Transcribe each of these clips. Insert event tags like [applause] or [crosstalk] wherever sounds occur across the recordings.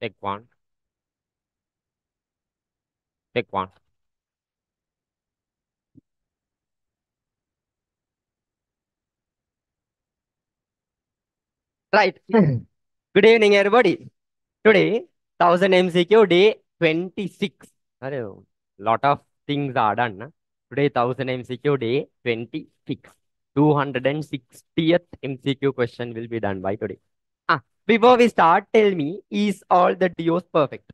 Take one. Take one. Right. [clears throat] Good evening, everybody. Today, 1000 MCQ day 26. A lot of things are done. Today, 1000 MCQ day 26. 260th MCQ question will be done by today. Before we start, tell me, is all the DOs perfect?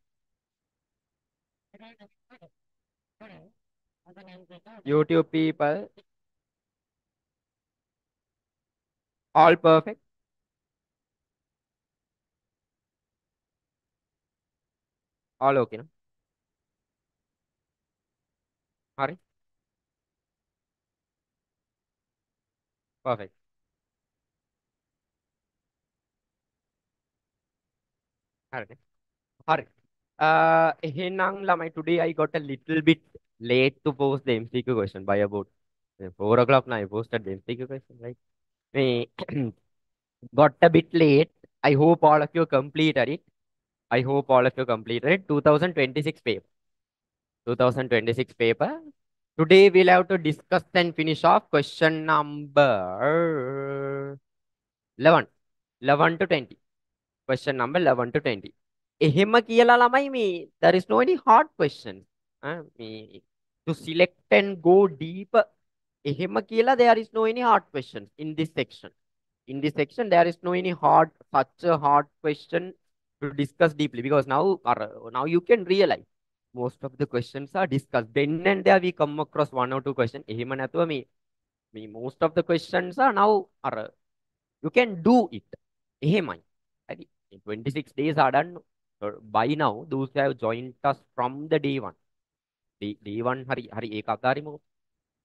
YouTube people, all perfect? All okay, no? Hari? Perfect. Hari. Hari. Uh, එහෙනම් ළමයි today I got a little bit late to post the MCQ question by about uh, 4 o'clock now I posted the MCQ question, right? Me [clears throat] got a bit late. I hope all of you completed it. I hope all of you completed it. 2026 paper. 2026 paper. Today we'll have to discuss and finish off question number 11. 11 to 20. Question number 11 to 20. එහෙම කියලා ළමයි මේ there is no any hard questions. Uh, මේ to select and go deep එහෙම කියලා there is no any hard questions in this section. In this section there is no any hard such a hard question to discuss deeply because now or, now you can realize most of the questions are discussed. Then and there we come across one or two questions. එහෙම නැතුව මේ මේ most of the questions are now or you can do it. එහෙමයි. හරි. 26 days are done. So by now, those have joined us from the day one. Day, day one, hari, hari, ek agarimu.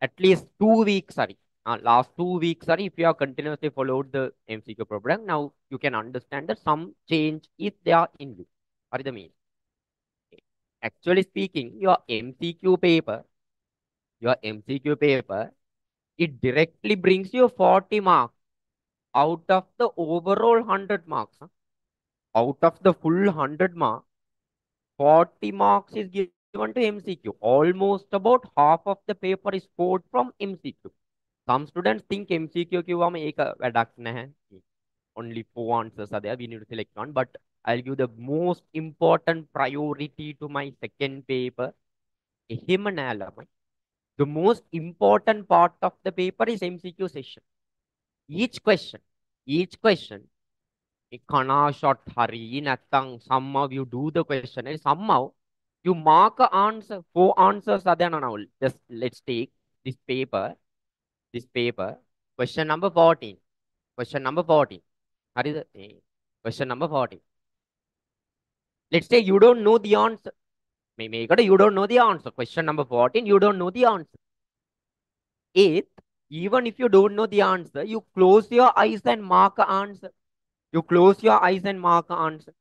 At least two weeks, sorry. Uh, last two weeks, sorry, if you have continuously followed the MCQ program, now you can understand that some change is there in you. What is the mean? Actually speaking, your MCQ paper, your MCQ paper, it directly brings you 40 marks out of the overall 100 marks. huh? Out of the full 100 marks, 40 marks is given to MCQ. Almost about half of the paper is scored from MCQ. Some students think MCQ කිව්වම ඒක වැඩක් නැහැ. Only four answers are there. We need to select one. But I'll give the most important priority to my second paper. එහෙම නෑ ළමයි. The most important part of the paper is MCQ session. Each question, each question, a kana shot hari නැත්තම් somehow you do the question and somehow you mark a answer. Four answers are there now. Just let's take this paper, this paper, question number 14. Question number 14. Hari the question number 14. Let's say you don't know the answer. May make it you don't know the answer. Question number 14, you don't know the answer. Eighth, even if you don't know the answer, you close your eyes and mark a answer. You close your eyes and mark a answer.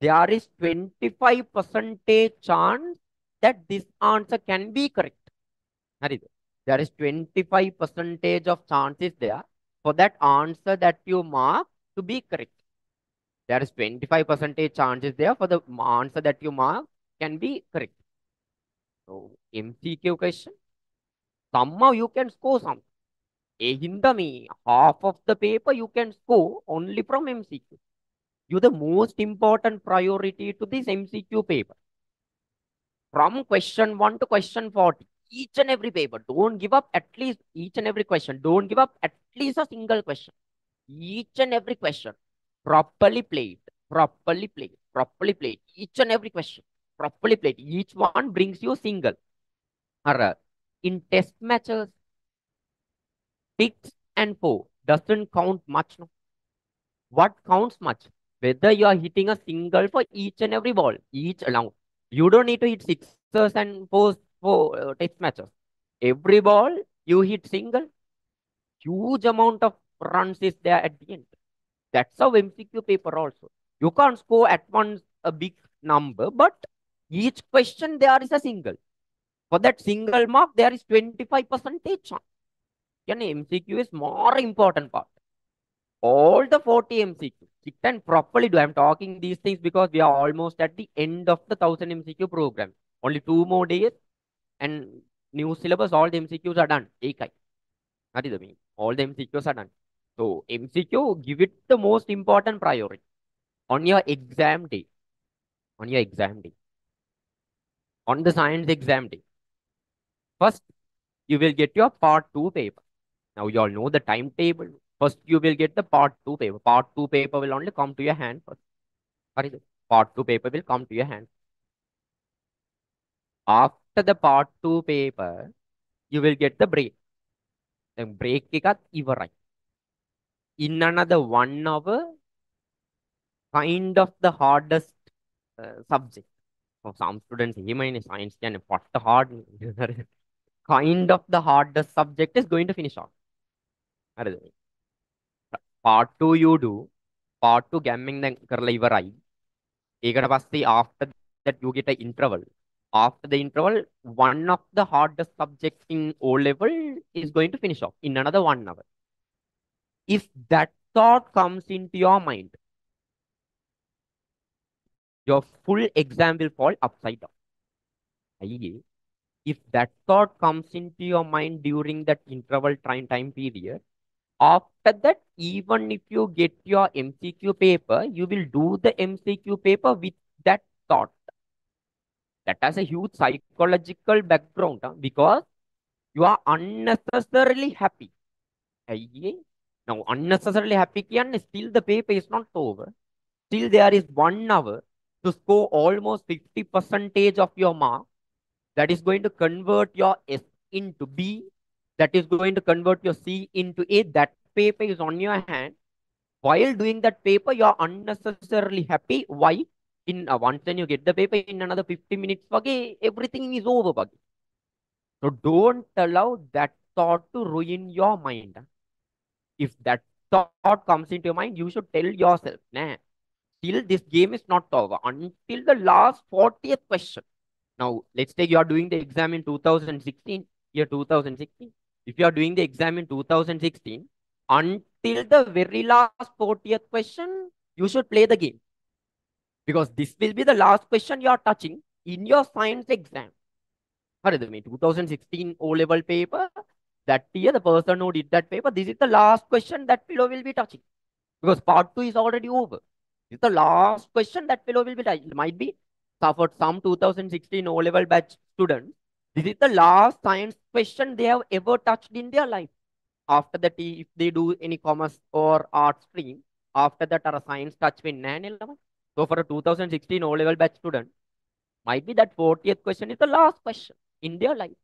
There is 25 percentage chance that this answer can be correct. There is 25 percentage of chances there for that answer that you mark to be correct. There is 25 percentage chances there for the answer that you mark can be correct. So, MCQ question. Somehow you can score some in the half of the paper you can score only from MCQ. You the most important priority to this MCQ paper. From question 1 to question 40, each and every paper. Don't give up at least each and every question. Don't give up at least a single question. Each and every question. Properly played. Properly played. Properly played. Each and every question. Properly played. Each one brings you single. Or, in test matches, six and four doesn't count much. No? What counts much? Whether you are hitting a single for each and every ball, each now. You don't need to hit sixes and fours for uh, test matches. Every ball you hit single, huge amount of runs is there at the end. That's how MCQ paper also. You can't score at once a big number, but each question there is a single. For that single mark, there is 25% chance question MCQ is more important part. All the 40 MCQ, sit and properly do. I'm talking these things because we are almost at the end of the 1000 MCQ program. Only two more days and new syllabus, all the MCQs are done. AKI. That is the mean. All the MCQs are done. So MCQ, give it the most important priority on your exam day. On your exam day. On the science exam day. First, you will get your part 2 paper. Now you all know the timetable. First, you will get the part two paper. Part two paper will only come to your hand first. Hariද? Part two paper will come to your hand. After the part two paper, you will get the break. The break එකත් ඉවරයි. In another one hour, kind of the hardest uh, subject. For some students, එහෙමයිනේ science කියන්නේ පට්ට hard. [laughs] kind of the hardest subject is going to finish off. හරිද? part 2 you do part 2 ගැම්මෙන් දැන් කරලා ඉවරයි. ඒකට පස්සේ after that you get an interval. After the interval, one of the hardest subjects in O level is going to finish off in another one hour. If that thought comes into your mind, your full exam will fall upside down. අයියේ if that thought comes into your mind during that interval time time period after that even if you get your mcq paper you will do the mcq paper with that thought. That has a huge psychological background huh? because you are unnecessarily happy. Now unnecessarily happy and still the paper is not over. Still there is one hour to score almost 50 percentage of your mark. That is going to convert your s into b that is going to convert your C into A. That paper is on your hand. While doing that paper, you are unnecessarily happy. Why? In uh, once when you get the paper in another 50 minutes, okay, everything is over. Bagi. So don't allow that thought to ruin your mind. If that thought comes into your mind, you should tell yourself, nah, still this game is not over until the last 40th question. Now, let's take you are doing the exam in 2016, year 2016 If you are doing the exam in 2016, until the very last 40th question, you should play the game. Because this will be the last question you are touching in your science exam. හරිද මේ 2016 O level paper that year the person who did that paper this is the last question that fellow will be touching because part 2 is already over this is the last question that fellow will be touching it might be suffered some 2016 O level batch students. this is the last science question they have ever touched in their life. After that, if they do any commerce or art stream, after that, are science touch with nine So for a 2016 O level batch student, might be that 40th question is the last question in their life.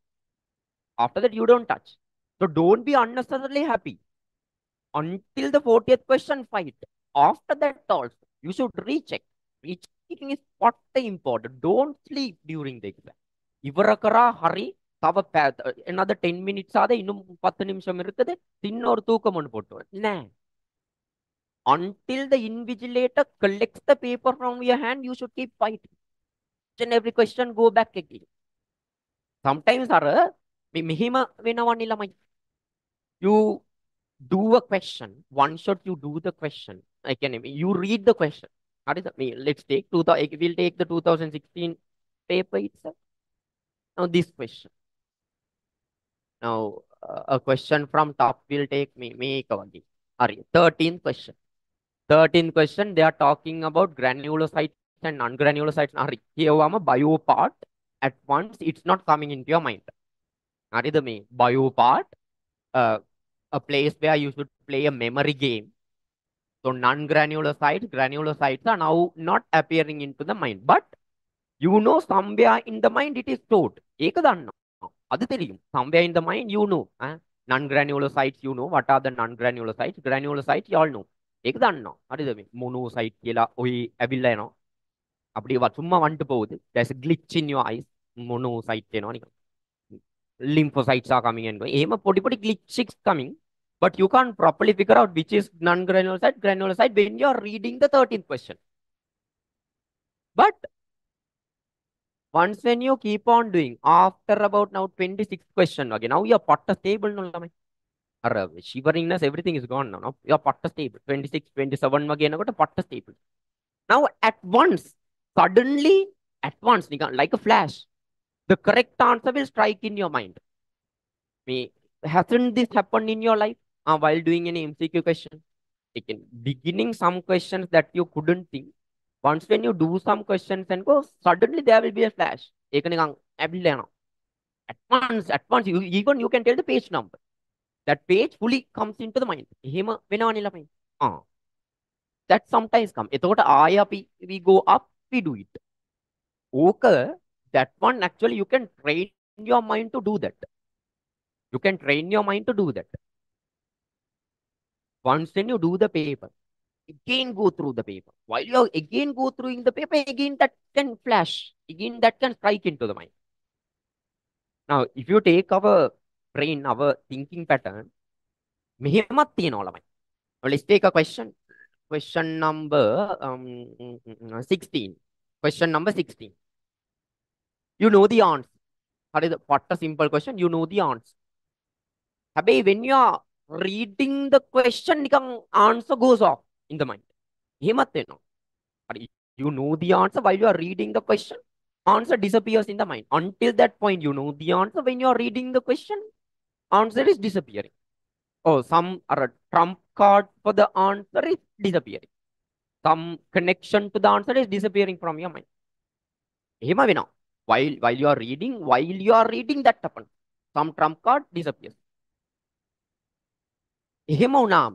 After that, you don't touch. So don't be unnecessarily happy until the 40th question fight. After that, also, you should recheck. Rechecking is what important. Don't sleep during the exam. ඉවර කරා හරි තව another 10 minutes ආද இன்னும் 10 நிமிஷம் இருக்குது இன்னொரு தூக்கம் ஒன்று போட்டு நே until the invigilator collects the paper from your hand you should keep fighting and every question go back again sometimes අර මෙහෙම වෙනවන්නේ ළමයි you do a question one shot you do the question I can you read the question හරිද මේ let's take 2000 we'll take the 2016 paper itself Now this question. Now uh, a question from top will take me, me Kavandi. Are 13th question. 13th question, they are talking about granulocytes and non-granulocytes. Are bio part at once, it's not coming into your mind. Are the me bio part, uh, a place where you should play a memory game. So non-granulocytes, granulocytes are now not appearing into the mind, but you know somewhere in the mind it is stored. ඒක දන්නවා. அது தெரியும். Somewhere in the mind you know. Eh? Non-granulocytes you know. What are the non-granulocytes? Granulocytes you all know. ඒක දන්නවා. හරිද මේ මොනෝසයිට් කියලා ඔය ඇවිල්ලා එනවා. அப்படி சும்மா வந்துட்டு போகுது. There's a glitch in your eyes. මොනෝසයිට් එනවා නිකන්. lymphocytes are coming and going. එහෙම පොඩි පොඩි glitches coming. But you can't properly figure out which is non-granulocyte, granulocyte when you're reading the 13th question. But once when you keep on doing after about now 26 question okay now you are is stable or uh, shiveringness everything is gone now, now you are is stable. 26 27 again got a pot is stable. Now at once suddenly at once like a flash the correct answer will strike in your mind. Me hasn't this happened in your life? Uh, while doing any mcq question? Beginning some questions that you couldn't think Once when you do some questions and go, suddenly there will be a flash. ඒක නිකන් ඇවිල්ලා යනවා. At once, at once, you, even you can tell the page number. That page fully comes into the mind. එහෙම වෙනවනේ ළමයි. ආ. That sometimes come. එතකොට ආය අපි we go up, we do it. ඕක that one actually you can train your mind to do that. You can train your mind to do that. Once when you do the paper, again go through the paper. While you again go through the paper, again that can flash. Again that can strike into the mind. Now, if you take our brain, our thinking pattern, මෙහෙමත් තියෙනවා ළමයි. Now, let's take a question. Question number um, 16. Question number 16. You know the answer. හරිද? What a simple question. You know the answer. හැබැයි when you are reading the question නිකන් answer goes off in the mind. එහෙමත් වෙනවා. හරි. You know the answer while you are reading the question. Answer disappears in the mind. Until that point, you know the answer. When you are reading the question, answer is disappearing. Oh, some are a trump card for the answer is disappearing. Some connection to the answer is disappearing from your mind. එහෙම වෙනවා. While while you are reading, while you are reading that happen, some trump card disappears. එහෙම වුණාම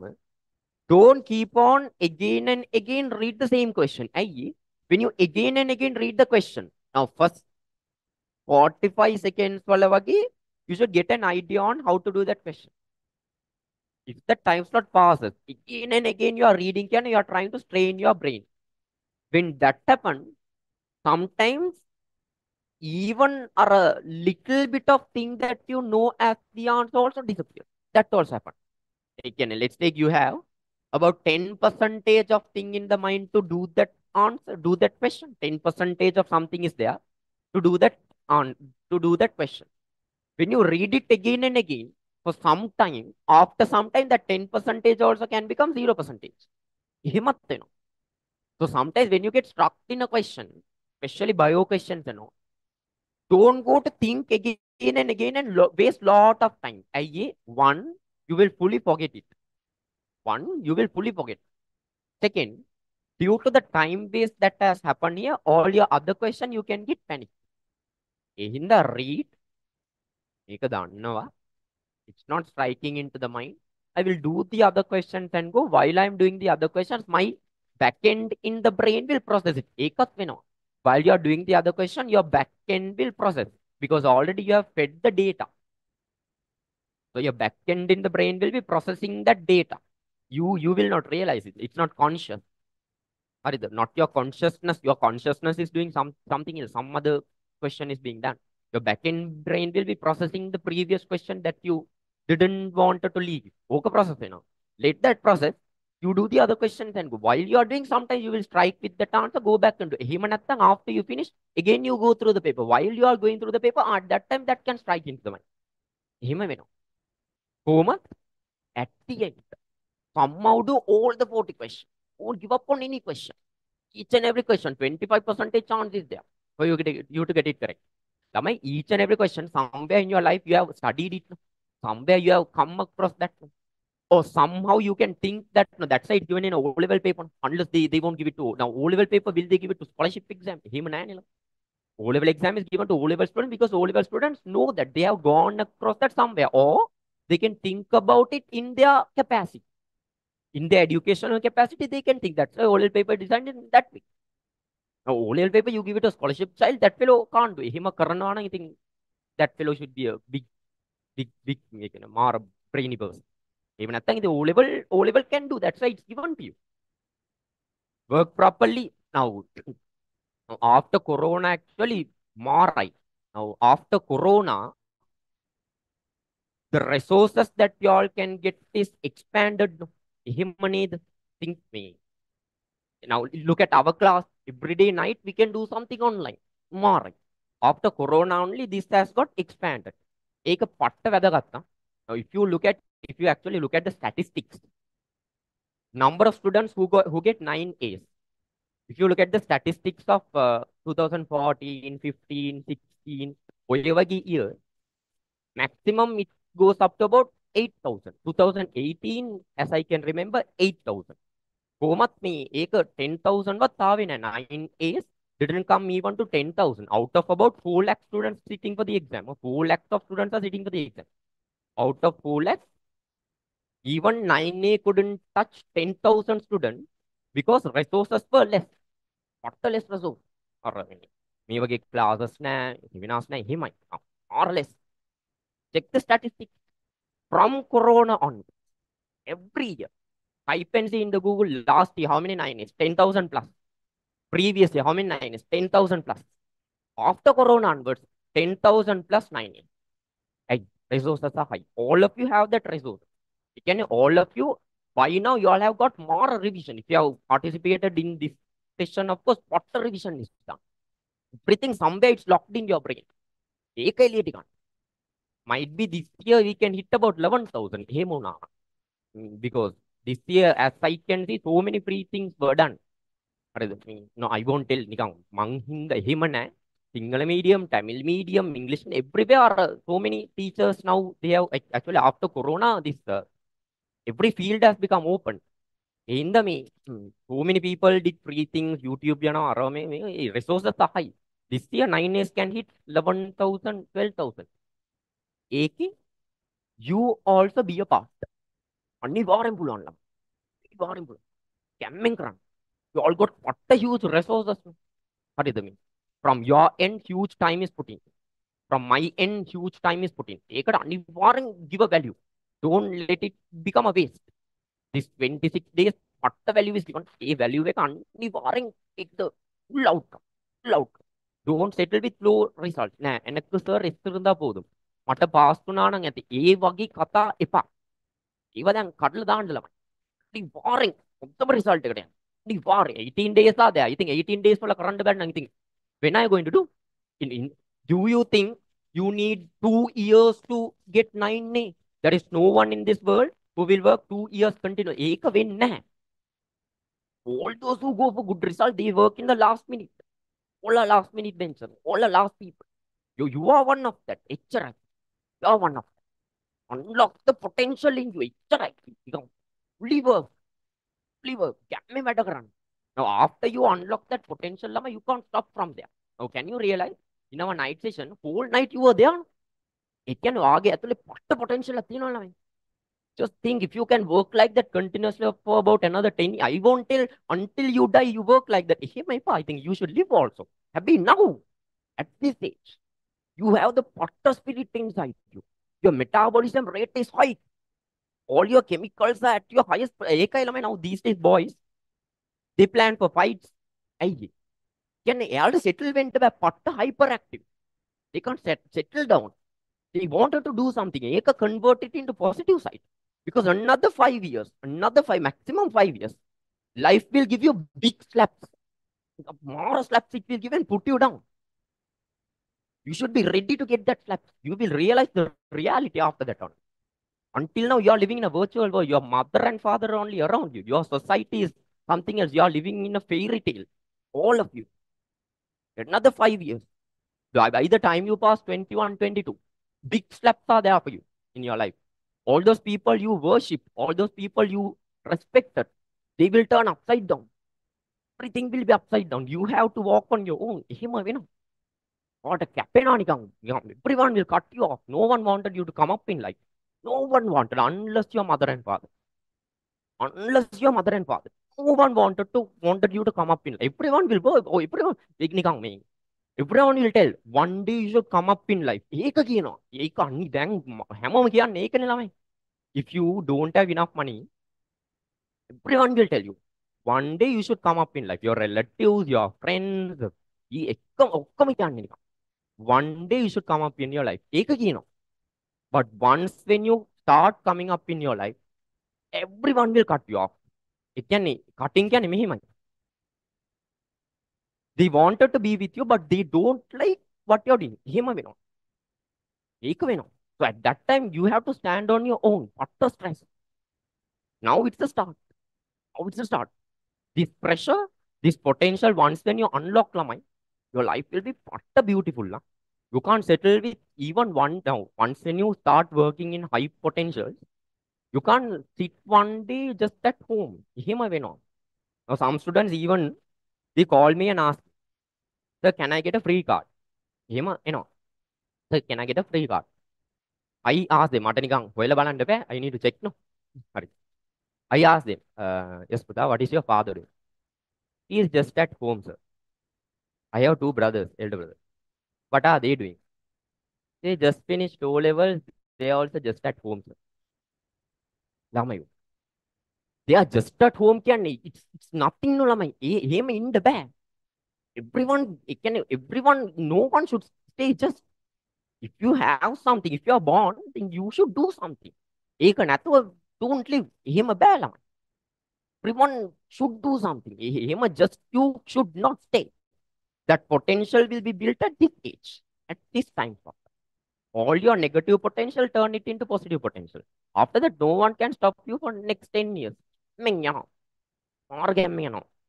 Don't keep on again and again read the same question. I, when you again and again read the question, now first 45 seconds, you should get an idea on how to do that question. If the time slot passes, again and again you are reading and you are trying to strain your brain. When that happens, sometimes even a little bit of thing that you know as the answer also disappears. That also happens. Again, let's take you have about 10 percentage of thing in the mind to do that answer do that question. 10 percentage of something is there to do that on to do that question. When you read it again and again for some time after some time that 10 percentage also can become 0 percentage. So sometimes when you get stuck in a question especially bio questions you know don't go to think again and again and waste lot of time. I.e one you will fully forget it. One, you will fully forget. Second, due to the time base that has happened here, all your other question you can get panic. In the read, it's not striking into the mind. I will do the other questions and go. While I'm doing the other questions, my backend in the brain will process it. Ekat While you are doing the other question, your backend will process because already you have fed the data. So your backend in the brain will be processing that data you you will not realize it it's not conscious or is not your consciousness your consciousness is doing some something else some other question is being done your backend brain will be processing the previous question that you didn't want to leave okay process you know let that process you do the other questions and go. While you are doing, sometimes you will strike with the answer, go back and do Himanattha. After you finish, again you go through the paper. While you are going through the paper, at that time that can strike into the mind. Himanattha. At the end come out to all the 40 questions. Don't give up on any question. Each and every question, 25% chance is there for you, get, you to get it correct. Lamai, each and every question, somewhere in your life, you have studied it. Somewhere you have come across that. Or somehow you can think that no, that's why it's given in a O-level paper, unless they, they won't give it to. Now, O-level paper, will they give it to scholarship exam? Human animal. O-level exam is given to O-level students because O-level students know that they have gone across that somewhere or they can think about it in their capacity in their educational capacity, they can think that's why OL paper designed in that way. Now, OL paper, you give it a scholarship child, that fellow can't do it. Him a Karanwana, I think that fellow should be a big, big, big, you know, more brainy person. Even at the O-level, O-level can do. That's why it's given to you. Work properly. Now, [clears throat] after Corona, actually, more right. Now, after Corona, the resources that you all can get is expanded. එහෙම නේද? Think me. Now, look at our class. Every day night, we can do something online. මාරයි. After Corona only, this has got expanded. ඒක පට්ට වැදගත්තා. Now, if you look at if you actually look at the statistics, number of students who go who get nine A's. If you look at the statistics of uh, 2014, 15, 16, whatever year, maximum it goes up to about 8,000. 2018, as I can remember, 8,000. කොහොමත් මේ ඒක 10,000 වත් ආවේ නැහැ 9 A's didn't come even to 10,000 out of about 4 lakh students sitting for the exam or 4 lakhs of students are sitting for the exam out of 4 lakhs even 9A couldn't touch 10,000 students because resources were less what the less resource අර මේ වගේ classes නැහැ seminars නැහැ එහෙමයි or less check the statistics from corona on every year Type and see in the Google last year, how many nine is? 10,000 plus. Previously, how many nine is? 10,000 plus. After Corona onwards, 10,000 plus nine is. Hey, resources are high. All of you have that resource. Can all of you, by now, you all have got more revision. If you have participated in this session, of course, what revision is done. Everything somewhere it's locked in your brain. Might be this year we can hit about 11,000. Hey, Mona. Mm, because this year, as I can see, so many free things were done. Mm, no, I won't tell. Nikang, Manghinda, Himana, Single medium, Tamil medium, English, everywhere. Uh, so many teachers now, they have actually after Corona, this uh, every field has become open. இந்த me too many people did free things YouTube ஏன்னா அறவே resources hi this year nine years can hit eleven thousand twelve thousand AK, you also be a part. අනිවාර්යෙන් පුළුවන් ළම. අනිවාර්යෙන් පුළුවන්. කැම්මෙන් කරන්න. You all got what a huge resources. හරිද මේ? From your end huge time is put in. From my end huge time is put in. ඒකට අනිවාර්යෙන් give a value. Don't let it become a waste. This 26 days what the value is given. A value එක අනිවාර්යෙන් take the full outcome. Full outcome. Don't settle with low results. නෑ එනක sir S இருந்தா போதும். මට pass වුණා නම් ඇති. ඒ වගේ කතා එපා. ඒව දැන් කඩලා දාන්න ළමයි. ඉතින් වාරෙන් මොකද රිසල්ට් එකට යන්නේ. ඉතින් වාරේ 18 days ආ there. ඉතින් 18 days වල කරන්න බැන්න නම් ඉතින් when are you going to do? In, in do you think you need 2 years to get 9 There is no one in this world who will work 2 years continuous. ඒක වෙන්නේ නැහැ. All those who go for good result, they work in the last minute. All are last minute bencher. All are last people. You, you are one of that. එච්චරයි. are one of them. Unlock the potential in you. Interact with you. Live Live Now, after you unlock that potential, Lama, you can't stop from there. Now, can you realize? In our night session, whole night you were there. It can argue actually the potential. Just think if you can work like that continuously for about another 10 I won't tell until you die, you work like that. I think you should live also. Happy now at this age you have the potter spirit inside you your metabolism rate is high. All your chemicals are at your highest. Now, these days, boys, they plan for fights. Can they settle went to hyperactive? They can't set, settle down. They wanted to do something. They convert it into positive side. Because another five years, another five, maximum five years, life will give you big slaps. More slaps it will give and put you down. You should be ready to get that slap. You will realize the reality after that on. Until now, you are living in a virtual world. Your mother and father are only around you. Your society is something else. You are living in a fairy tale. All of you. Another five years. By the time you pass 21, 22, big slaps are there for you in your life. All those people you worship, all those people you respected, they will turn upside down. Everything will be upside down. You have to walk on your own. What a Kapenanikam. Everyone will cut you off. No one wanted you to come up in life. No one wanted, unless your mother and father. Unless your mother and father. No one wanted to wanted you to come up in life. Everyone will go, oh, everyone, Ignikang me. Everyone will tell, one day you should come up in life. If you don't have enough money, everyone will tell you, one day you should come up in life. Your relatives, your friends, ഈ come. ഒക്കെ മിക്കാണ്ടിരിക്കണം one day you should come up in your life. But once when you start coming up in your life, everyone will cut you off. Cutting They wanted to be with you, but they don't like what you're doing. So at that time, you have to stand on your own. What the stress? Now it's the start. Now it's the start. This pressure, this potential, once when you unlock Lamai, your life will be what a beautiful. La. You can't settle with even one now. Once when you start working in high potentials, you can't sit one day just at home. Him away now. Now some students even they call me and ask, Sir, can I get a free card? Him, you know, Sir, can I get a free card? I asked them, මට නිකන් හොයලා බලන්න බෑ. I need to check no. හරි. I asked them, uh, yes, Buddha, what is your father doing? He is just at home, sir. I have two brothers, elder brothers. What are they doing? They just finished O levels. They are also just at home, sir. Lamai. They are just at home, can it's it's nothing no Lamai. Him in the bag. Everyone can everyone no one should stay just if you have something, if you are born, then you should do something. Don't live. Him a bag, Everyone should do something. Him just you should not stay. That potential will be built at this age, at this time. slot. All your negative potential, turn it into positive potential. After that, no one can stop you for next 10 years.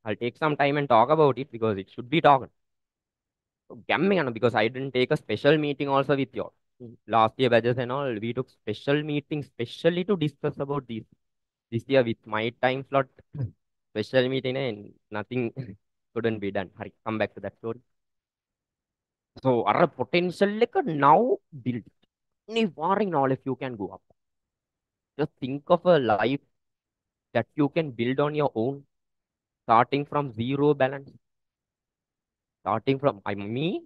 I'll take some time and talk about it because it should be talked. Because I didn't take a special meeting also with you. Last year badges and all, we took special meetings specially to discuss about this. This year with my time slot, [clears throat] special meeting and nothing couldn't be done. Hurry, come back to that story. So our potential like now build. Any all knowledge you can go up. Just think of a life that you can build on your own, starting from zero balance. Starting from I me,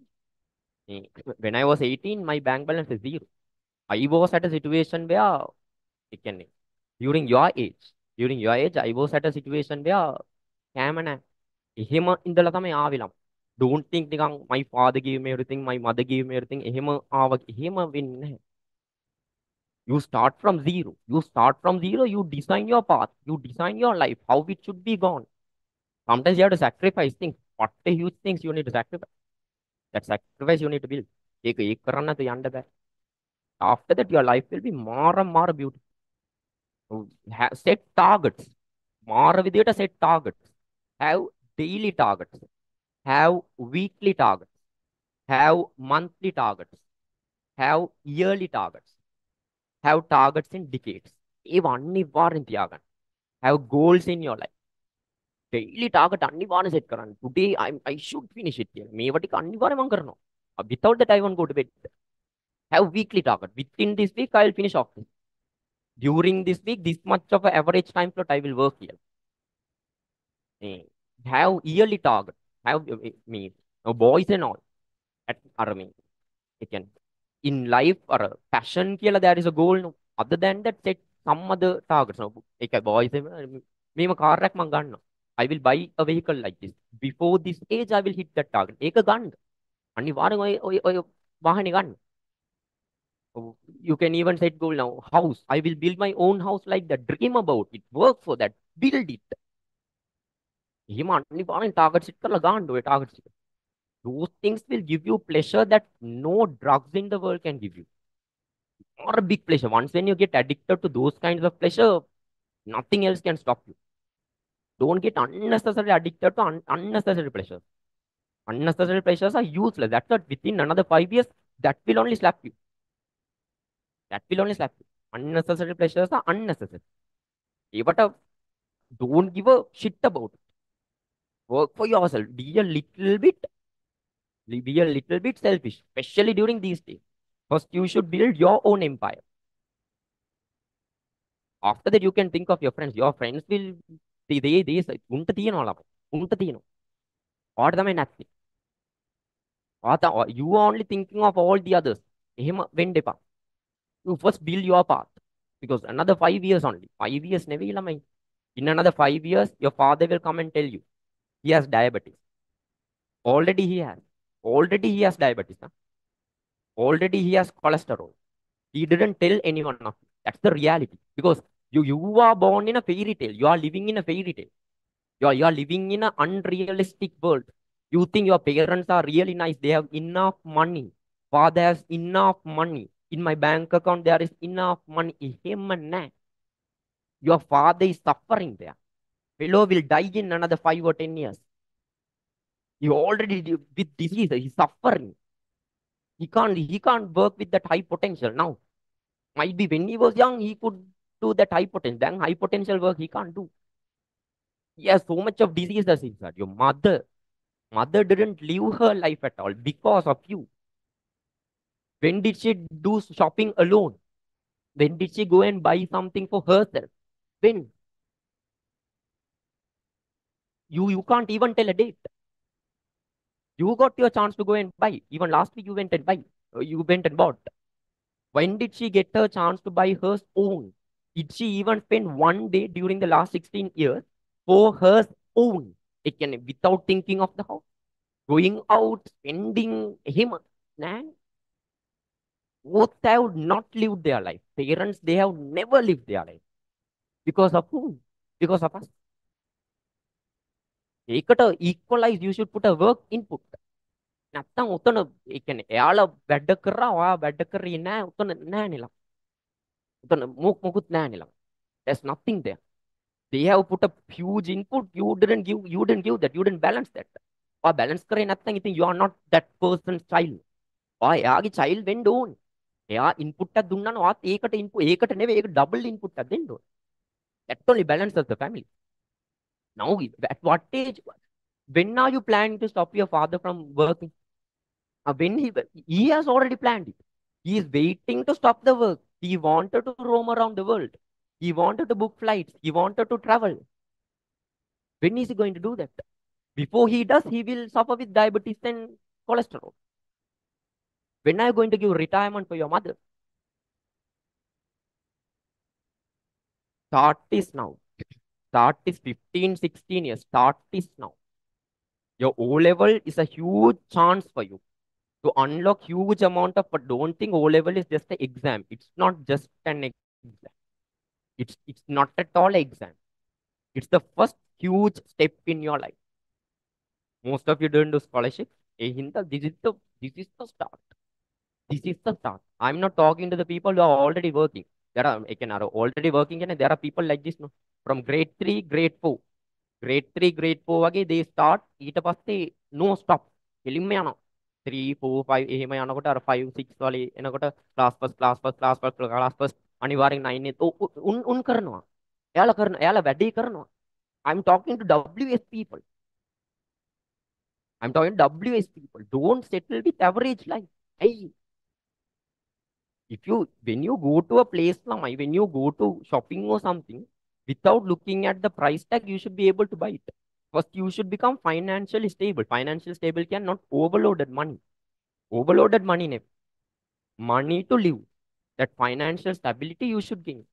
when I was 18, my bank balance is zero. I was at a situation where it can during your age, during your age, I was at a situation where Cam and එහෙම ඉඳලා තමයි ආවේ ළම. Don't think නිකන් my father gave me everything, my mother gave me everything. එහෙම ආව එහෙම වෙන්නේ නැහැ. You start from zero. You start from zero. You design your path. You design your life, how it should be gone. Sometimes you have to sacrifice things. What a huge things you need to sacrifice. That sacrifice you need to build. ඒක ඒක කරන්න නැතුව යන්න බෑ. After that, your life will be more and more beautiful. Ha- set targets. මාර විදියට set targets. Have daily targets, have weekly targets, have monthly targets, have yearly targets, have targets in decades. Have goals in your life. Daily target is it current. Today I'm, I should finish it here. Uh, without that, I won't go to bed. Have weekly target. Within this week, I'll finish off. During this week, this much of average time slot, I will work here. Hmm Have yearly target. Have uh, eh, me uh, boys and all. At අර මේ ඒ කියන්නේ in life or a passion කියලා there is a goal no. other than that set some other targets no. ඒක boys මේම car එකක් මම ගන්නවා. I will buy a vehicle like this. Before this age I will hit that target. ඒක ගන්න. අනිවාර්යෙන් ඔය ඔය ඔය වාහනේ ගන්න. Oh, You can even set goal now. House. I will build my own house like that. Dream about it. Work for that. Build it. ये माननी पावे टारगेट सीट पर लगान दो target seat those things will give you pleasure that no drugs in the world can give you or a big pleasure once when you get addicted to those kinds of pleasure nothing else can stop you don't get unnecessarily addicted to un unnecessary pleasures unnecessary pleasures are useless that's what within another five years that will only slap you that will only slap you unnecessary pleasures are unnecessary but uh, don't give a shit about it work for yourself. Be a little bit, be a little bit selfish, especially during these days. First, you should build your own empire. After that, you can think of your friends. Your friends will they they they ఉంట తీయను ఉంట తీయను ఆడదామైన nothing you are only thinking of all the others. ఏం వెండేపా You first build your path because another five years only five years never in another five years your father will come and tell you he has diabetes. Already he has. Already he has diabetes. Huh? Already he has cholesterol. He didn't tell anyone. Huh? That's the reality. Because you, you are born in a fairy tale. You are living in a fairy tale. You are, you are living in an unrealistic world. You think your parents are really nice. They have enough money. Father has enough money. In my bank account, there is enough money. Him and Your father is suffering there. Fellow will die in another five or ten years. He already with disease, he's suffering. He can't he can't work with that high potential now. Might be when he was young, he could do that high potential. Then high potential work he can't do. He has so much of diseases inside. Your mother, mother didn't live her life at all because of you. When did she do shopping alone? When did she go and buy something for herself? When? You you can't even tell a date. You got your chance to go and buy. Even last week you went and buy. Uh, you went and bought. When did she get her chance to buy her own? Did she even spend one day during the last 16 years for her own? Again, without thinking of the house. Going out, spending him. Man, both have not lived their life. Parents, they have never lived their life. Because of whom? Because of us. ඒකට equalize you should put a work input. නැත්තම් උතන ඒ කියන්නේ එයාලා වැඩ කරා ඔයා වැඩ කරේ නෑ උතන නෑ නෙලා. උතන මොක් මොකුත් නෑ නෙලා. There's nothing there. They have put a huge input. You didn't give you didn't give that. You didn't balance that. ඔයා balance කරේ නැත්නම් ඉතින් you are not that person's child. ඔයා එයාගේ child වෙන්න ඕනේ. එයා input එකක් දුන්නා නම් ඔයාත් ඒකට input ඒකට නෙවෙයි ඒක double input එකක් දෙන්න ඕනේ. That only balances the family. Now, at what age? When are you planning to stop your father from working? Uh, when he he has already planned it. He is waiting to stop the work. He wanted to roam around the world. He wanted to book flights. He wanted to travel. When is he going to do that? Before he does, he will suffer with diabetes and cholesterol. When are you going to give retirement for your mother? Start this now. Start is 15, 16 years. Start is now. Your O level is a huge chance for you to unlock huge amount of, but don't think O level is just an exam. It's not just an exam. It's, it's not at all exam. It's the first huge step in your life. Most of you don't do scholarship. This is the, this is the start. This is the start. I'm not talking to the people who are already working. There are, again, are already working there are people like this. No? from grade 3 grade 4 grade 3 grade 4 වගේ they start ඊට පස්සේ no stop කෙලින්ම යනවා 3 4 5 එහෙම යනකොට අර 5 6 වලේ එනකොට class first class first class first class first අනිවාර්යෙන් 9 එත් උන් උන් කරනවා එයාලා කරන එයාලා වැඩේ කරනවා I'm talking to WS people I'm talking to WS people don't settle with average life hey if you when you go to a place lamai when you go to shopping or something without looking at the price tag, you should be able to buy it. First, you should become financially stable. Financial stable cannot overloaded money. Overloaded money, ne? money to live. That financial stability you should gain.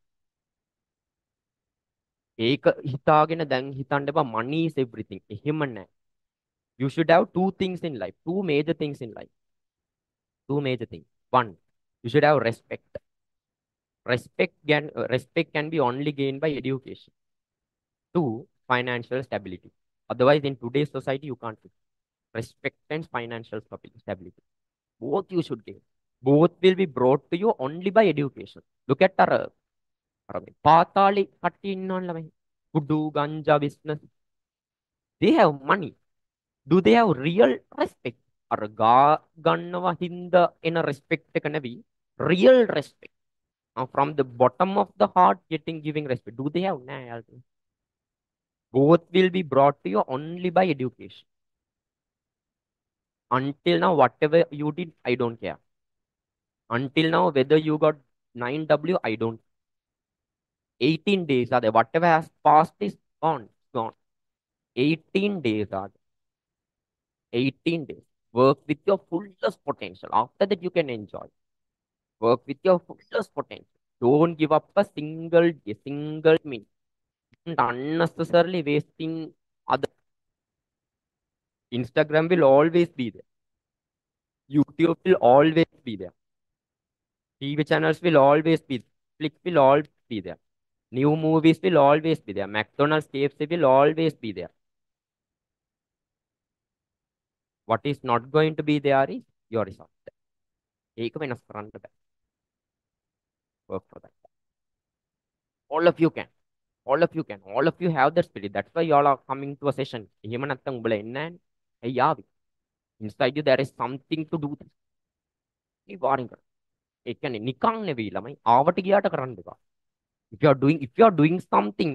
ඒක හිතාගෙන දැන් හිතන්න එපා money is everything. එහෙම නැහැ. You should have two things in life. Two major things in life. Two major things. One, you should have respect respect can uh, respect can be only gained by education two financial stability otherwise in today's society you can't respect and financial stability both you should gain both will be brought to you only by education look at our පාතාලි කට්ටිය ඉන්නවනේ ළමයි කුඩු ගංජා business they have money do they have real respect අර ගා ගන්නවා හින්දා එන respect එක නෙවෙයි real respect from the bottom of the heart getting giving respect. Do they have nah, both will be brought to you only by education. Until now whatever you did i don't care. Until now whether you got 9w i don't 18 days are there. Whatever has passed is gone gone. 18 days are there. 18 days. Work with your fullest potential. After that you can enjoy Work with your fullest potential. Don't give up a single day, single minute. And unnecessarily wasting other. Instagram will always be there. YouTube will always be there. TV channels will always be there. Flick will always be there. New movies will always be there. McDonald's, KFC will always be there. What is not going to be there is your result. ඒක වෙනස් කරන්න බෑ. work for that. All of you can. All of you can. All of you have that spirit. That's why y'all are coming to a session. එහෙම නැත්නම් උඹලා එන්න ඇයි ආවේ? Inside you there is something to do this. අනිවාර්යෙන් කරන්න. ඒ කියන්නේ නිකන් නෙවෙයි ළමයි ආවට ගියාට කරන්න එපා. If you are doing if you are doing something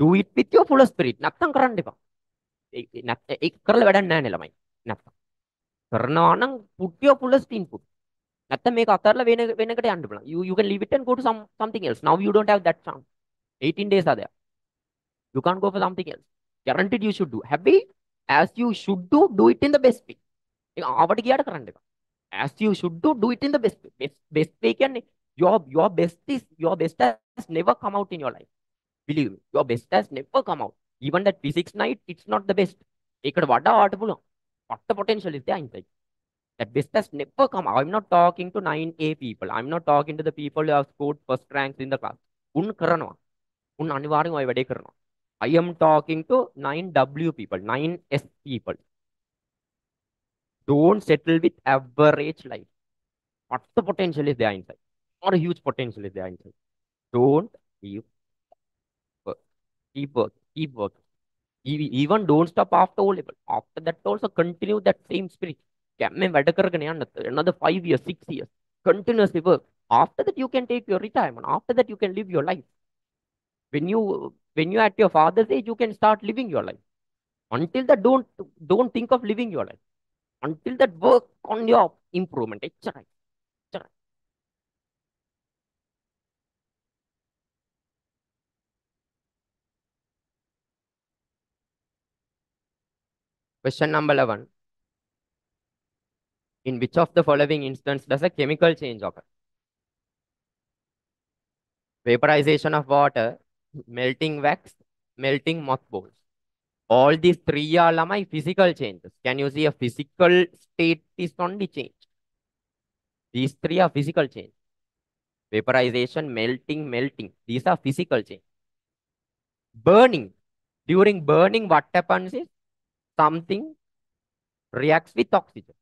do it with your full spirit. නැත්නම් කරන්න එපා. ඒක කරලා වැඩක් නැහැ නේ ළමයි. නැත්නම්. කරනවා නම් put your fullest input. නැත්නම් මේක අතහැරලා වෙන වෙනකට යන්න බලන්න. You you can leave it and go to some something else. Now you don't have that chance. 18 days are there. You can't go for something else. Guaranteed you should do. Happy as you should do, do it in the best way. ඒක ආවට ගියාට කරන්න එපා. As you should do, do it in the best way. Best, best way කියන්නේ your your best is your best has never come out in your life. Believe me, your best has never come out. Even that physics night, it's not the best. ඒකට වඩා ආට පුළුවන්. What the potential is there inside? that business never come. I'm not talking to 9A people. I'm not talking to the people who have scored first ranks in the class. Un. I am talking to 9W people, 9S people. Don't settle with average life. What's the potential is there inside? Or a huge potential is there inside? Don't leave. Work. Keep working. Keep working. Even don't stop after O level. After that also continue that same spirit. කැම්මෙන් වැඩ කරගෙන යන්න another five years, six years. Continuously work. After that, you can take your retirement. After that, you can live your life. When you when you at your father's age, you can start living your life. Until that, don't don't think of living your life. Until that, work on your improvement. එච්චරයි. එච්චරයි. Question number 11. in which of the following instance does a chemical change occur? Vaporization of water, melting wax, melting mothballs. All these three are lamai physical changes. Can you see a physical state is only change? These three are physical change. Vaporization, melting, melting. These are physical change. Burning. During burning, what happens is something reacts with oxygen.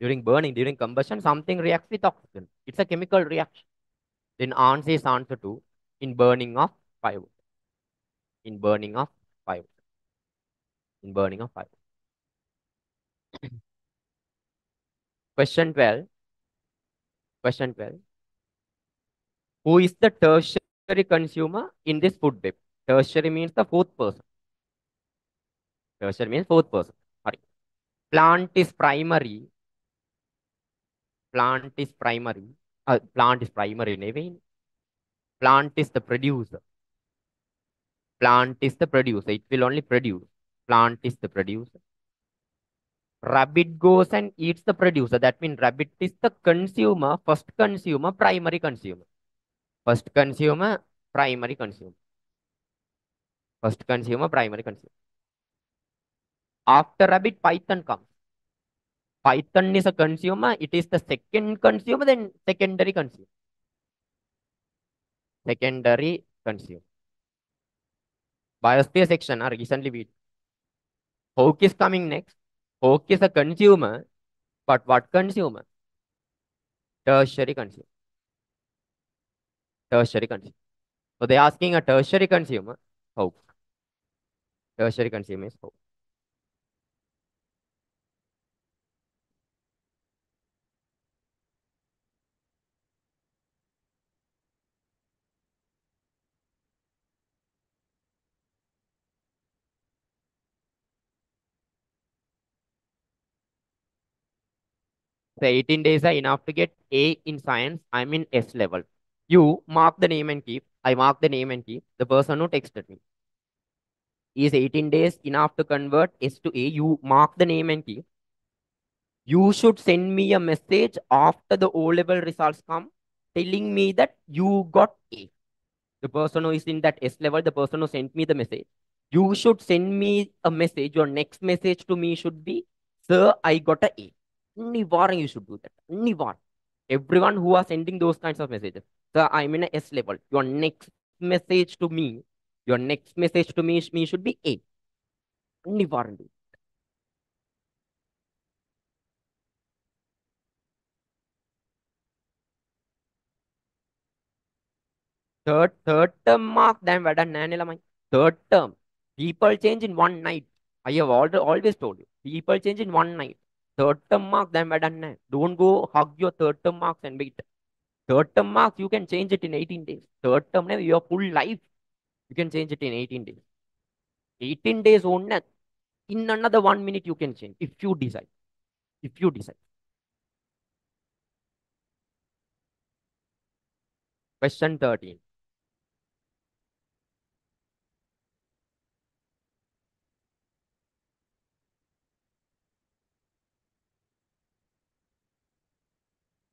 During burning, during combustion, something reacts with oxygen. It's a chemical reaction. Then answer is answer to in burning of firewood. In burning of firewood. In burning of firewood. [coughs] Question 12. Question 12. Who is the tertiary consumer in this food web? Tertiary means the fourth person. Tertiary means fourth person. Sorry. Plant is primary plant is primary, uh, plant is primary nevane. Plant is the producer. Plant is the producer. It will only produce. Plant is the producer. Rabbit goes and eats the producer. That means rabbit is the consumer, first consumer, primary consumer. First consumer, primary consumer. First consumer, primary consumer. After rabbit, python comes. Python is a consumer. It is the second consumer, then secondary consumer. Secondary consumer. Biosphere section are recently we. Hawk is coming next. Hawk is a consumer, but what consumer? Tertiary consumer. Tertiary consumer. So they're asking a tertiary consumer, Hawk. Tertiary consumer is Hawk. So 18 days are enough to get A in science. I'm in S level. You mark the name and keep. I mark the name and keep. The person who texted me. Is 18 days enough to convert S to A? You mark the name and keep. You should send me a message after the O level results come telling me that you got A. The person who is in that S level, the person who sent me the message. You should send me a message. Your next message to me should be, Sir, I got a A any you should do that. Any. Everyone who are sending those kinds of messages. So I'm in a S level. Your next message to me, your next message to me, me should be A. Any warn do. third third term mark than vada nanelamai third term people change in one night i have already always told you people change in one night third term marks then we're done. Don't go hug your third term marks and wait. Third term marks, you can change it in 18 days. Third term, your full life, you can change it in 18 days. 18 days only. In another one minute, you can change if you decide. If you decide. Question 13.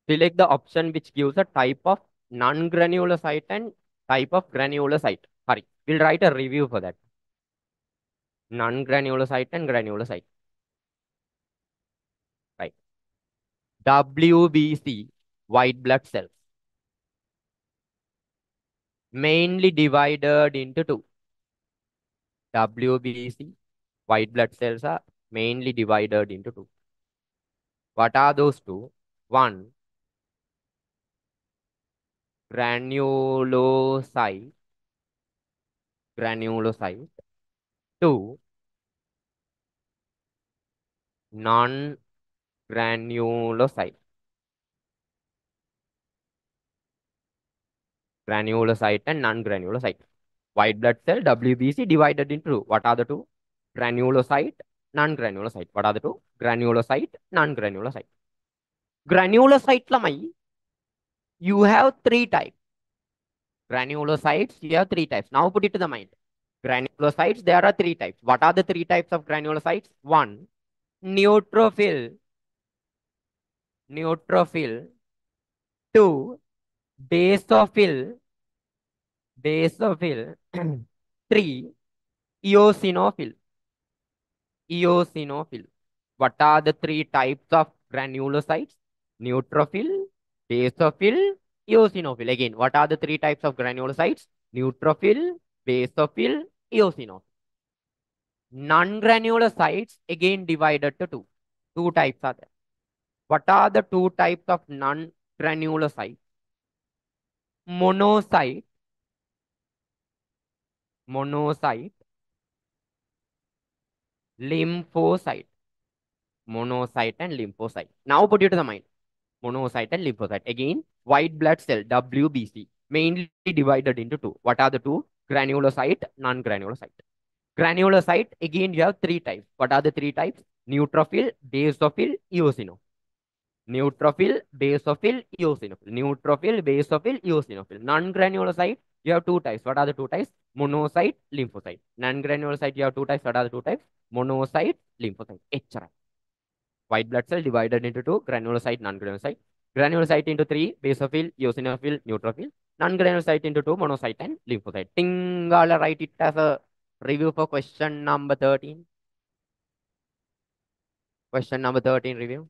Select the option which gives a type of non-granulocyte and type of granulocyte. Sorry, we'll write a review for that. Non-granulocyte and granulocyte. Right. WBC, white blood cells. Mainly divided into two. WBC, white blood cells are mainly divided into two. What are those two? One, granulocyte, granulocyte. Two, non-granulocyte. Granulocyte and non-granulocyte. White blood cell, WBC divided into. What are the two? Granulocyte, non-granulocyte. What are the two? Granulocyte, non-granulocyte. Granulocyte lamai, you have three types. Granulocytes, you have three types. Now put it to the mind. Granulocytes, there are three types. What are the three types of granulocytes? One, neutrophil. Neutrophil. Two, basophil. Basophil. [clears throat] Three, eosinophil. Eosinophil. What are the three types of granulocytes? Neutrophil, basophil, eosinophil. Again, what are the three types of granulocytes? Neutrophil, basophil, eosinophil. Non-granulocytes again divided to two. Two types are there. What are the two types of non-granulocytes? Monocyte, monocyte, lymphocyte. Monocyte and lymphocyte. Now put it to the mind. Monocyte and lymphocyte. Again, white blood cell, WBC, mainly divided into two. What are the two? Granulocyte, non-granulocyte. Granulocyte, again, you have three types. What are the three types? Neutrophil, basophil, eosinophil. Neutrophil, basophil, eosinophil. Neutrophil, basophil, eosinophil. Non-granulocyte, you have two types. What are the two types? Monocyte, lymphocyte. Non-granulocyte, you have two types. What are the two types? Monocyte, lymphocyte. HRI. White blood cell divided into two, granulocyte, non-granulocyte. Granulocyte into three, basophil, eosinophil, neutrophil. Non-granulocyte into two, monocyte and lymphocyte. Ting, I'll write it as a review for question number 13. Question number 13 review.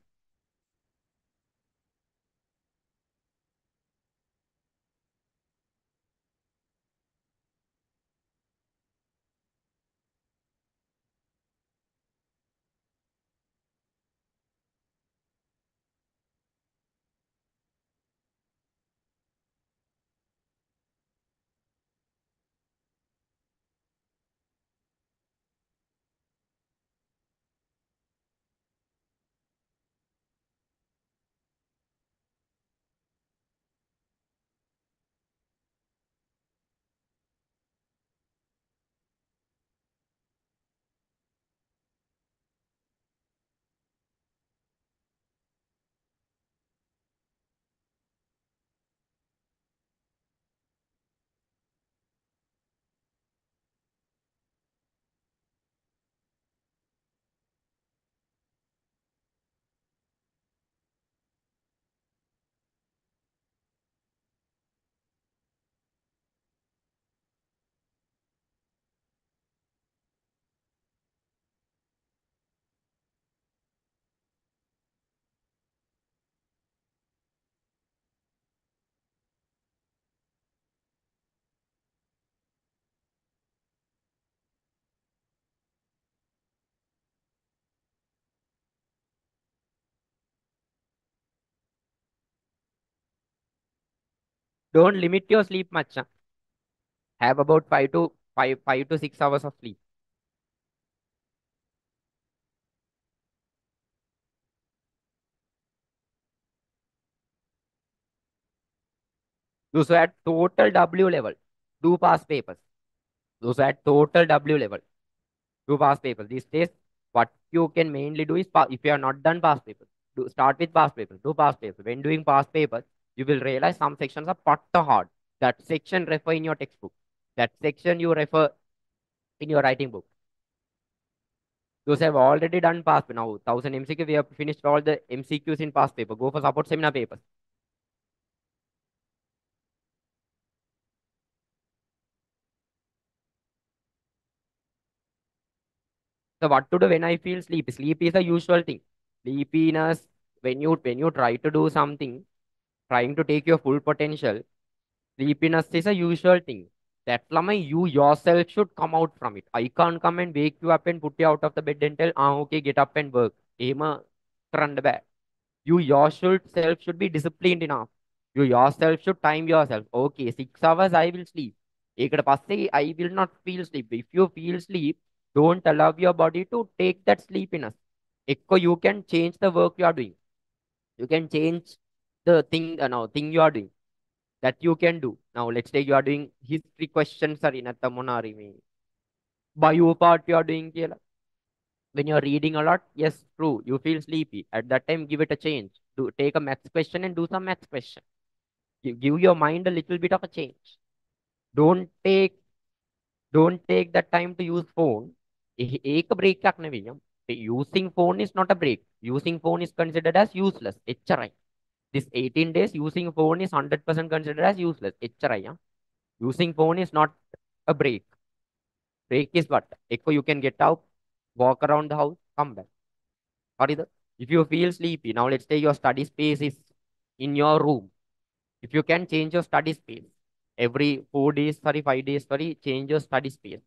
Don't limit your sleep much. have about five to five five to six hours of sleep. Those who at total W level do pass papers. Those who at total W level do pass papers. These days, what you can mainly do is if you are not done past papers, do start with past papers, do past papers. When doing past papers, you will realize some sections are patta hard. That section refer in your textbook. That section you refer in your writing book. Those have already done past now. 1000 MCQ, we have finished all the MCQs in past paper. Go for support seminar papers. So what to do when I feel sleepy? Sleep is a usual thing. Sleepiness, when you when you try to do something, trying to take your full potential, sleepiness is a usual thing. That lama you yourself should come out from it. I can't come and wake you up and put you out of the bed and tell, ah, okay, get up and work. Ema back. You yourself should be disciplined enough. You yourself should time yourself. Okay, six hours I will sleep. ඒකට පස්සේ I will not feel sleep. If you feel sleep, don't allow your body to take that sleepiness. Echo, you can change the work you are doing. You can change the thing, uh, no, thing you are doing. That you can do. Now, let's say you are doing history questions are in a tamonari me. Bio part you are doing here. When you are reading a lot, yes, true, you feel sleepy. At that time, give it a change. Do take a maths question and do some maths question. Give, give your mind a little bit of a change. Don't take don't take that time to use phone ඒක break එකක් නෙවෙයි using phone is not a break using phone is considered as useless එච්චරයි this 18 days using phone is 100% considered as useless. HRI, yeah? Using phone is not a break. Break is what? Echo, you can get out, walk around the house, come back. Or either, if you feel sleepy, now let's say your study space is in your room. If you can change your study space, every four days, sorry, five days, sorry, change your study space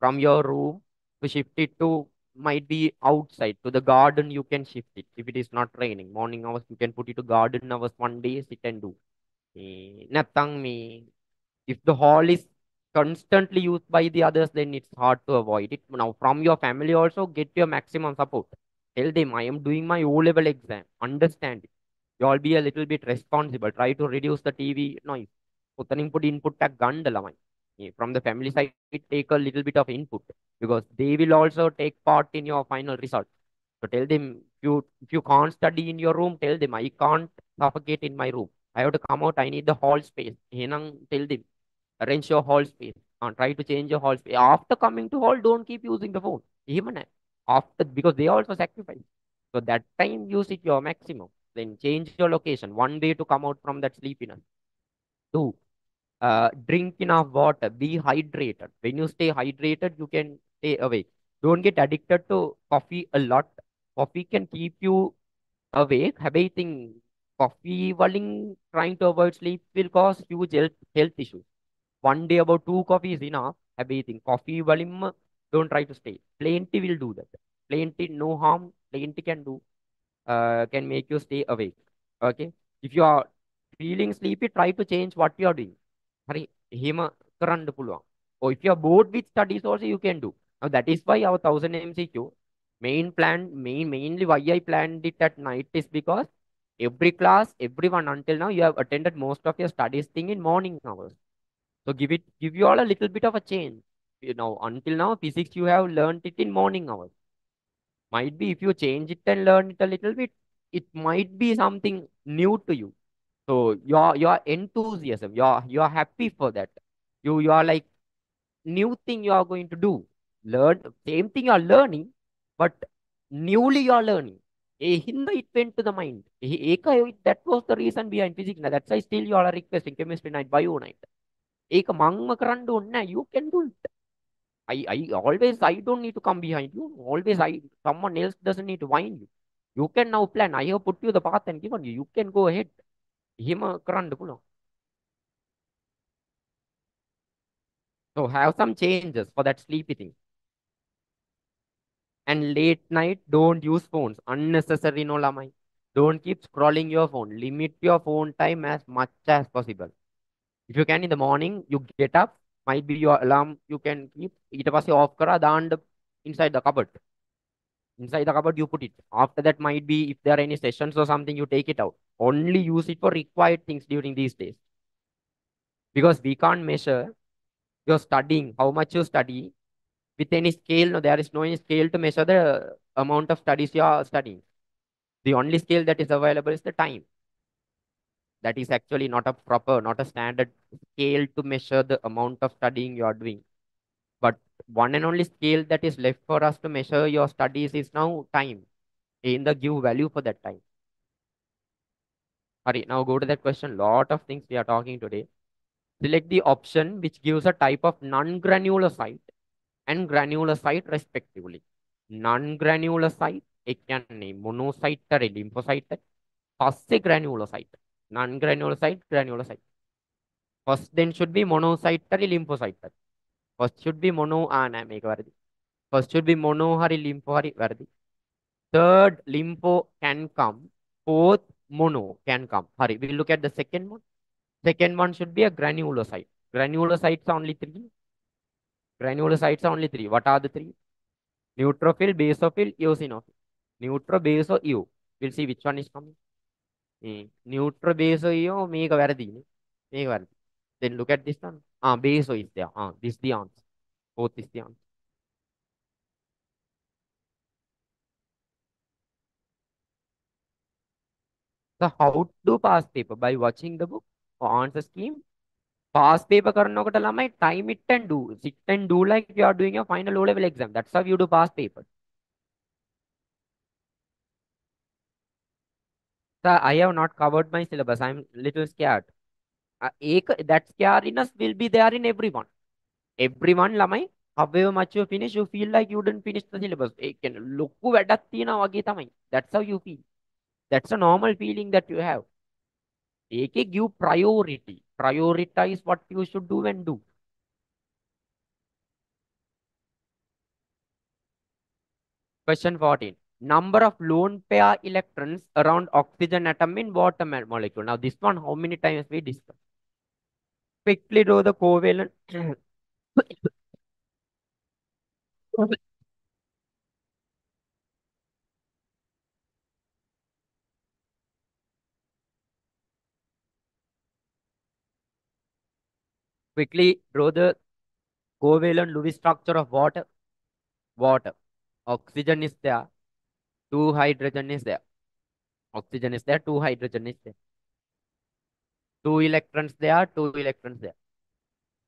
from your room to shift it to might be outside to the garden you can shift it. If it is not raining morning hours you can put it to garden hours one day sit and do. Eh, Nothing me if the hall is constantly used by the others then it's hard to avoid it. Now from your family also get your maximum support. Tell them i am doing my o level exam. Understand it. You all be a little bit responsible. Try to reduce the tv noise. പുത്തനിൻപുടി input ഗണ്ടല്ല my from the family side take a little bit of input because they will also take part in your final result. So tell them if you if you can't study in your room tell them i can't suffocate in my room. I have to come out. I need the hall space henang tell them arrange your hall space and try to change your hall space. After coming to hall don't keep using the phone. Even after because they also sacrifice. So that time use it your maximum then change your location. One way to come out from that sleepiness. Two uh, drink enough water, be hydrated. When you stay hydrated, you can stay awake. Don't get addicted to coffee a lot. Coffee can keep you awake. Having coffee while trying to avoid sleep will cause huge health, health issues. One day about two coffees enough. Having coffee while don't try to stay. Plenty will do that. Plenty, no harm. Plenty can do, uh, can make you stay awake. Okay. If you are feeling sleepy, try to change what you are doing. හරි එහෙම කරන්න පුළුවන් or if you are bored with studies also you can do now that is why our 1000 mcq main plan main mainly why i planned it at night is because every class everyone until now you have attended most of your studies thing in morning hours so give it give you all a little bit of a change you know until now physics you have learned it in morning hours might be if you change it and learn it a little bit it might be something new to you so your your enthusiasm, you're you're happy for that. You you are like new thing you are going to do. Learn same thing you are learning, but newly you are learning. Hinda it went to the mind. That was the reason behind physics. That's why still you are requesting chemistry night, bio night. ඒක මංම කරන්න ඕනේ you can do it I I always I don't need to come behind you always I someone else doesn't need to wind you you can now plan I have put you the path and given you you can go ahead එහෙම කරන්න පුළුවන්. So have some changes for that sleepy thing. And late night, don't use phones. Unnecessary no lamai. Don't keep scrolling your phone. Limit your phone time as much as possible. If you can in the morning, you get up, might be your alarm you can keep ඊට පස්සේ off කරා දාන්න inside the cupboard inside the cupboard you put it. After that might be if there are any sessions or something you take it out. Only use it for required things during these days. Because we can't measure your studying how much you study with any scale no there is no any scale to measure the amount of studies you are studying. The only scale that is available is the time. That is actually not a proper not a standard scale to measure the amount of studying you are doing one and only scale that is left for us to measure your studies is now time. In the give value for that time. Hurry, now go to that question. Lot of things we are talking today. Select the option which gives a type of non-granulocyte and granulocyte respectively. Non-granulocyte, it can name monocyte or lymphocyte. First say granulocyte. Non-granular site, granulocyte. First then should be monocyte or lymphocyte. First should be mono. Ah, nah, make varadi. First should be monohari, lymphohari, varadi. Third, lympho can come. Fourth, mono can come. Hurry, we will look at the second one. Second one should be a granulocyte. Granulocytes only three. Granulocytes only three. What are the three? Neutrophil, basophil, eosinophil. Neutro, baso, eo. We'll see which one is coming. Neutro, baso, eo, make varadi. Make varadi. then look at this one ah baso is there ah this is the answer fourth is the answer So how to pass paper? By watching the book or answer scheme? Pass paper කරනකොට ළමයි time it and do. Sit and do like you are doing your final O level exam. That's how you do pass paper. So I have not covered my syllabus. I'm little scared. Uh, ඒක that scariness will be there in everyone. Everyone ළමයි however much you finish you feel like you didn't finish the syllabus. ඒ කියන්නේ ලොකු වැඩක් තියෙනවා වගේ තමයි. That's how you feel. That's a normal feeling that you have. AK give priority. Prioritize what you should do and do. Question 14. Number of lone pair electrons around oxygen atom in water molecule. Now this one, how many times we discussed? Quickly draw the covalent. Quickly draw the covalent Lewis structure of water. Water. Oxygen is there. Two hydrogen is there. Oxygen is there. Two hydrogen is there. Two electrons there. Two electrons there.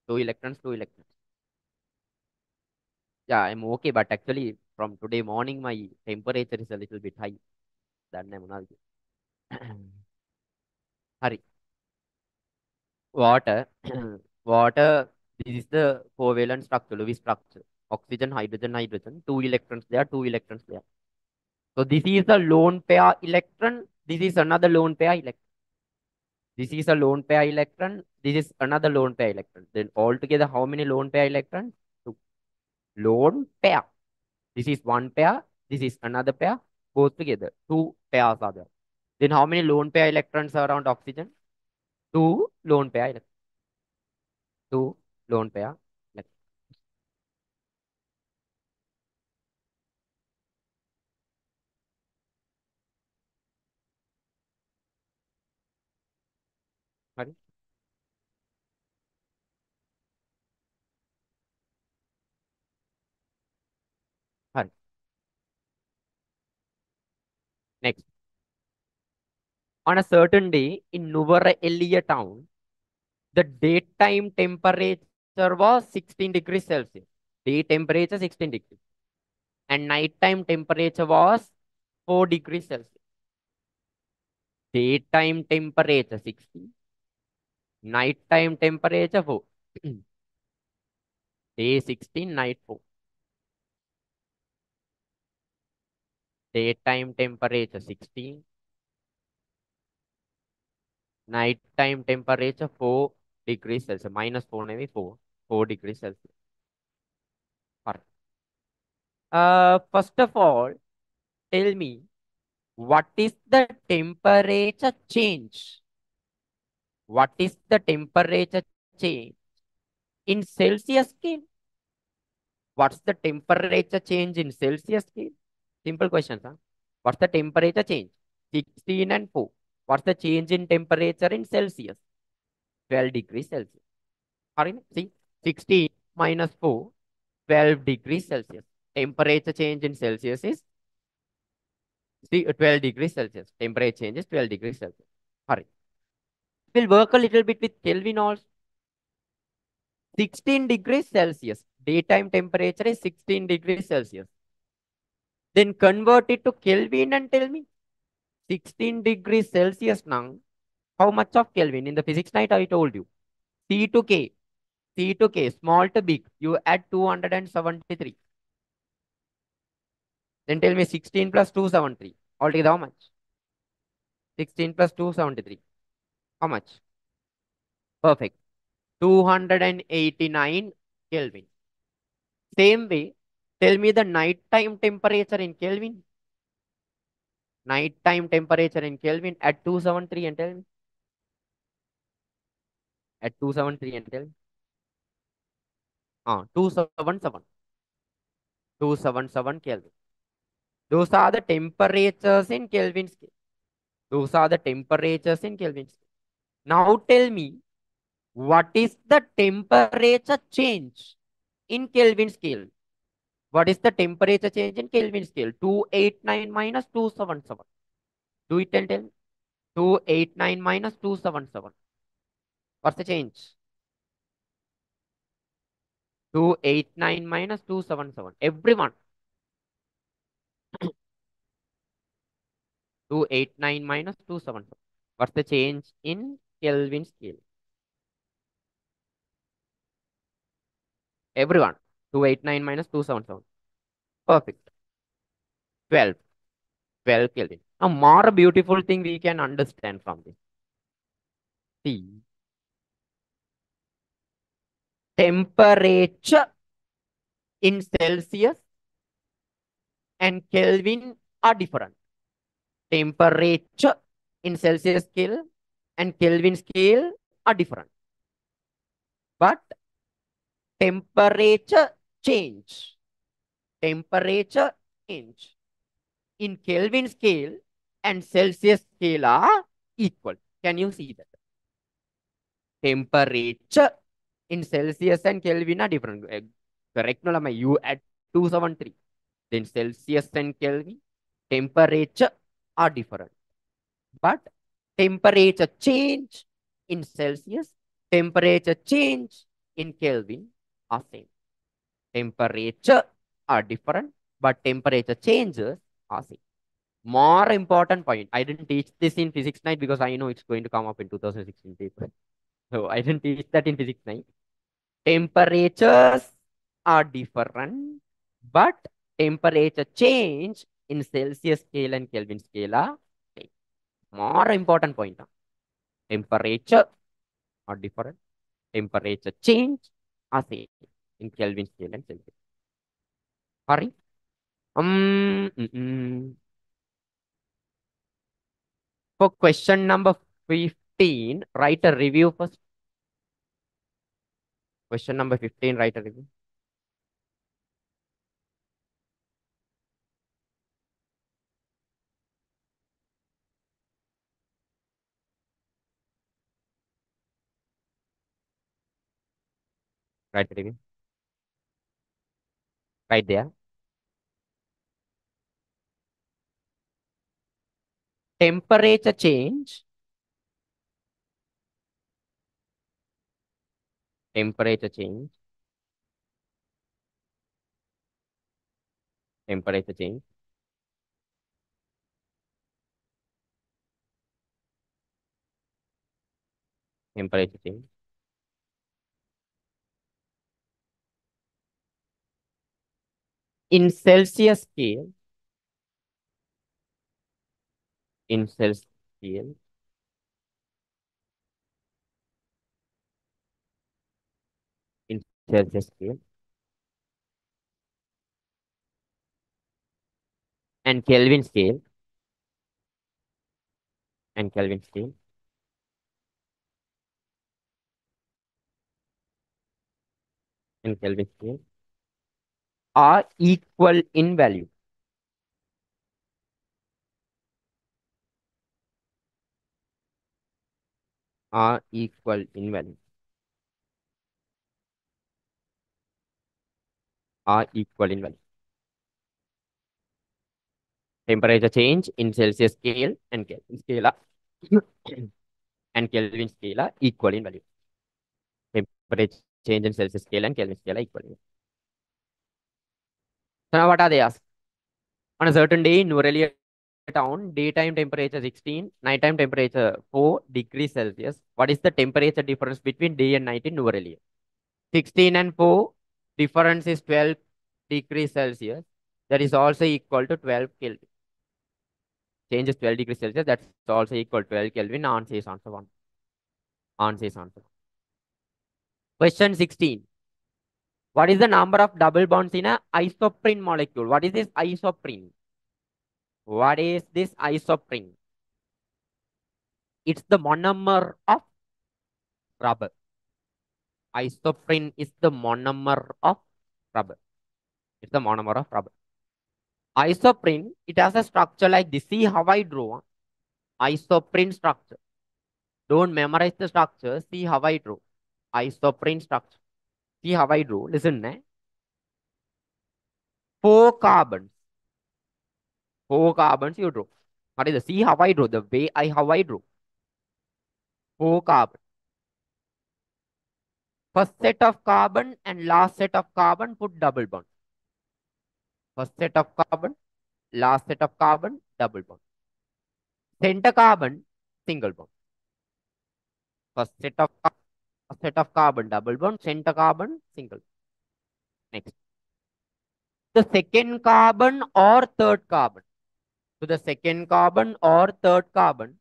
Two electrons. Two electrons. Yeah, I'm okay. But actually, from today morning, my temperature is a little bit high. That name [clears throat] Hurry. Water. [clears throat] water, this is the covalent structure, Lewis structure. Oxygen, hydrogen, hydrogen, two electrons there, two electrons there. So this is the lone pair electron. This is another lone pair electron. This is a lone pair electron. This is another lone pair electron. Then altogether, how many lone pair electrons? Two. Lone pair. This is one pair. This is another pair. Both together. Two pairs are there. Then how many lone pair electrons are around oxygen? Two lone pair electrons. Two lone pair electrons. Sorry. Sorry. Next. On a certain day in Nuwara town, the daytime temperature was 16 degrees Celsius. Day temperature 16 degrees. And nighttime temperature was 4 degrees Celsius. Daytime temperature 16. Nighttime temperature 4. [clears throat] Day 16, night 4. Daytime temperature 16. Nighttime temperature 4 degrees Celsius. Minus 4 maybe 4. 4 degrees Celsius. Uh, first of all, tell me what is the temperature change? What is the temperature change in Celsius scale. What's the temperature change in Celsius scale? Simple question, huh? What's the temperature change? 16 and 4. What's the change in temperature in Celsius? 12 degrees Celsius. See, 16 minus 4, 12 degrees Celsius. Temperature change in Celsius is see, uh, 12 degrees Celsius. Temperature change is 12 degrees Celsius. Hurry. We'll work a little bit with Kelvin also. 16 degrees Celsius. Daytime temperature is 16 degrees Celsius. Then convert it to Kelvin and tell me. 16 degrees Celsius now. How much of Kelvin? In the physics night, I told you. C to K. C to K, small to big. You add 273. Then tell me 16 plus 273. Altogether, how much? 16 plus 273. How much? Perfect. 289 Kelvin. Same way, tell me the nighttime temperature in Kelvin. Nighttime temperature in Kelvin at 273 and tell me. At 273 and tell me. Ah, 277. 277 Kelvin. Those are the temperatures in Kelvin scale. Those are the temperatures in Kelvin scale. Now tell me, what is the temperature change in Kelvin scale? What is the temperature change in Kelvin scale? 289 minus 277. Do it and tell 289 minus 277. What's the change? 289 minus 277. Everyone. [coughs] 289 minus 277. What's the change in Kelvin scale? Everyone. 289 minus 277. Perfect. 12. 12 Kelvin. A more beautiful thing we can understand from this. See. Temperature in Celsius and Kelvin are different. Temperature in Celsius scale and Kelvin scale are different. But temperature change, temperature change in Kelvin scale and Celsius scale are equal. Can you see that? Temperature in Celsius and Kelvin are different. Uh, correct, no, you at 273. Then Celsius and Kelvin, temperature are different. But temperature change in Celsius, temperature change in Kelvin are same. Temperature are different, but temperature changes are same. More important point, I didn't teach this in physics night because I know it's going to come up in 2016 paper. [laughs] So I didn't teach that in physics night. Temperatures are different, but temperature change in Celsius scale and Kelvin scale are same. More important point. Temperature are different. Temperature change are same in Kelvin scale and Celsius. Sorry. Um, mm -mm. For question number 15, write a review first. Question number 15, write a review. Write a review. Right there. Temperature change. Temperature change. Temperature change. Temperature change. In Celsius scale, in Celsius scale, in scale, and Kelvin scale, and Kelvin scale, and Kelvin scale are equal in value. Are equal in value. Are equal in value. Temperature change in Celsius scale and Kelvin scale and Kelvin scale are equal in value. Temperature change in Celsius scale and Kelvin scale are equal. In value. So now what are they asked? On a certain day in Norelia town, daytime temperature 16, nighttime temperature 4 degrees Celsius. What is the temperature difference between day and night in Nuwara Eliya? 16 and 4, difference is 12 degrees Celsius. That is also equal to 12 Kelvin. Change is 12 degrees Celsius. That's also equal to 12 Kelvin. Answer is answer 1. Answer is answer. Question 16. What is the number of double bonds in a isoprene molecule? What is this isoprene? What is this isoprene? It's the monomer of rubber. Isoprene is the monomer of rubber. It's the monomer of rubber. Isoprene, it has a structure like this. See how I draw. Isoprene structure. Don't memorize the structure. See how I draw. Isoprene structure. See how I draw. Listen, eh? Four carbons. Four carbons you draw. What is the see how I draw? The way I how I draw. Four carbon. First set of carbon and last set of carbon put double bond. First set of carbon, last set of carbon, double bond. Center carbon, single bond. First set of first set of carbon, double bond, center carbon, single. Next. The second carbon or third carbon. To the second carbon or third carbon,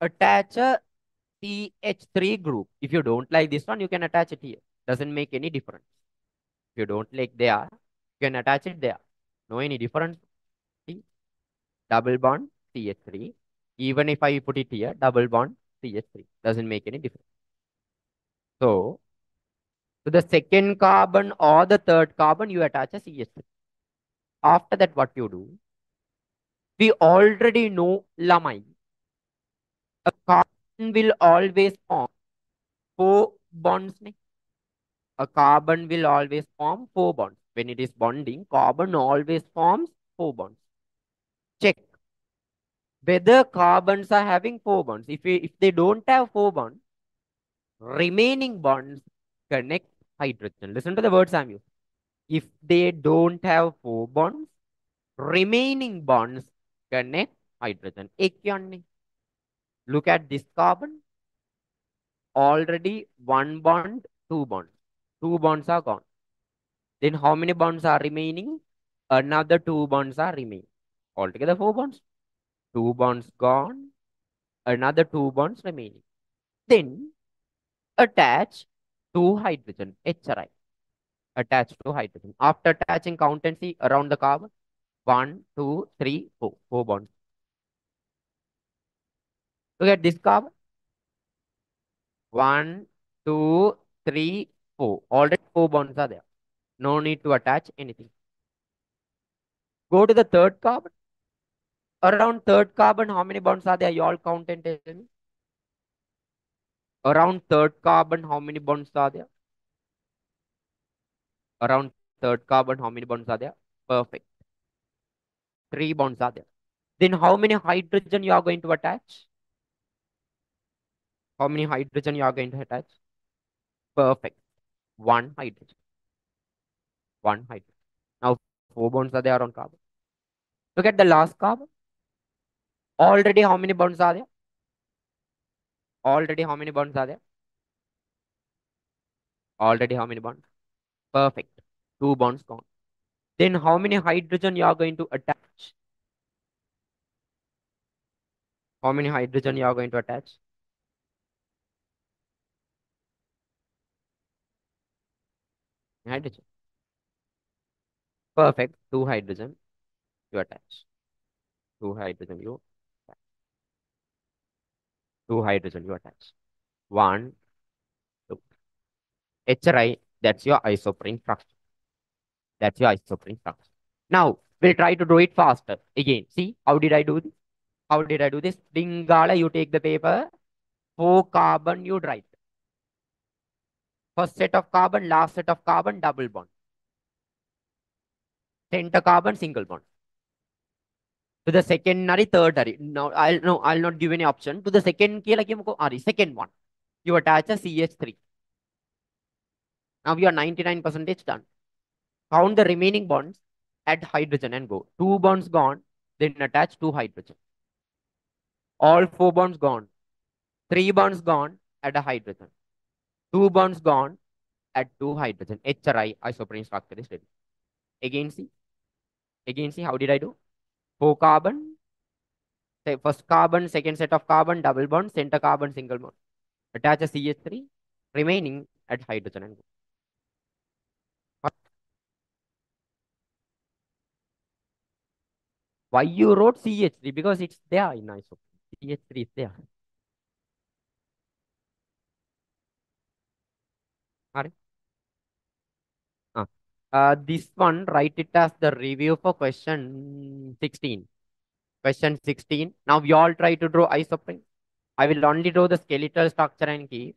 attach a CH3 group. If you don't like this one, you can attach it here. Doesn't make any difference. If you don't like there, you can attach it there. No any difference. See? Double bond CH3. Even if I put it here, double bond CH3. Doesn't make any difference. So, to the second carbon or the third carbon, you attach a CH3. After that, what you do? We already know lamine. A carbon will always form four bonds. A carbon will always form four bonds. When it is bonding, carbon always forms four bonds. Check whether carbons are having four bonds. If, if they don't have four bonds, remaining bonds connect hydrogen. Listen to the words I'm using. If they don't have four bonds, remaining bonds connect hydrogen. Look at this carbon. Already one bond, two bonds. Two bonds are gone. Then how many bonds are remaining? Another two bonds are remaining. Altogether four bonds. Two bonds gone. Another two bonds remaining. Then attach two hydrogen, HRI. Attach to hydrogen. After attaching count and see around the carbon. One, two, three, four. Four bonds. Look at this carbon. One, two, three, four. Already four bonds are there. No need to attach anything. Go to the third carbon. Around third carbon, how many bonds are there? You all count and tell me. Around third carbon, how many bonds are there? Around third carbon, how many bonds are there? Perfect. Three bonds are there. Then how many hydrogen you are going to attach? How many hydrogen you are going to attach? Perfect. One hydrogen. One hydrogen. Now four bonds are there on carbon. Look at the last carbon. Already how many bonds are there? Already how many bonds are there? Already how many bonds? Perfect. Two bonds gone. Then how many hydrogen you are going to attach? How many hydrogen you are going to attach? Hydrogen. Perfect. Two hydrogen you attach. Two hydrogen you attach. Two hydrogen you attach. One, two. HRI That's your isoprene structure. That's your isoprene structure. Now, we'll try to do it faster. Again, see, how did I do this? How did I do this? Dingala, you take the paper. Four carbon, you write. First set of carbon, last set of carbon, double bond. Center carbon, single bond. To the secondary, third No, I'll no, I'll not give any option. To the second key, like you second one. You attach a CH3. Now you are 99% done. Count the remaining bonds, add hydrogen and go. Two bonds gone, then attach two hydrogen. All four bonds gone. Three bonds gone, add a hydrogen. Two bonds gone, add two hydrogen. HRI isoprene structure is ready. Again, see. Again, see, how did I do? Four carbon. Say first carbon, second set of carbon, double bond, center carbon, single bond. Attach a CH3, remaining add hydrogen and go. Why you wrote CH3? Because it's there in isoprene. CH3 is there. Are uh, this one, write it as the review for question 16. Question 16. Now we all try to draw isoprene. I will only draw the skeletal structure and key.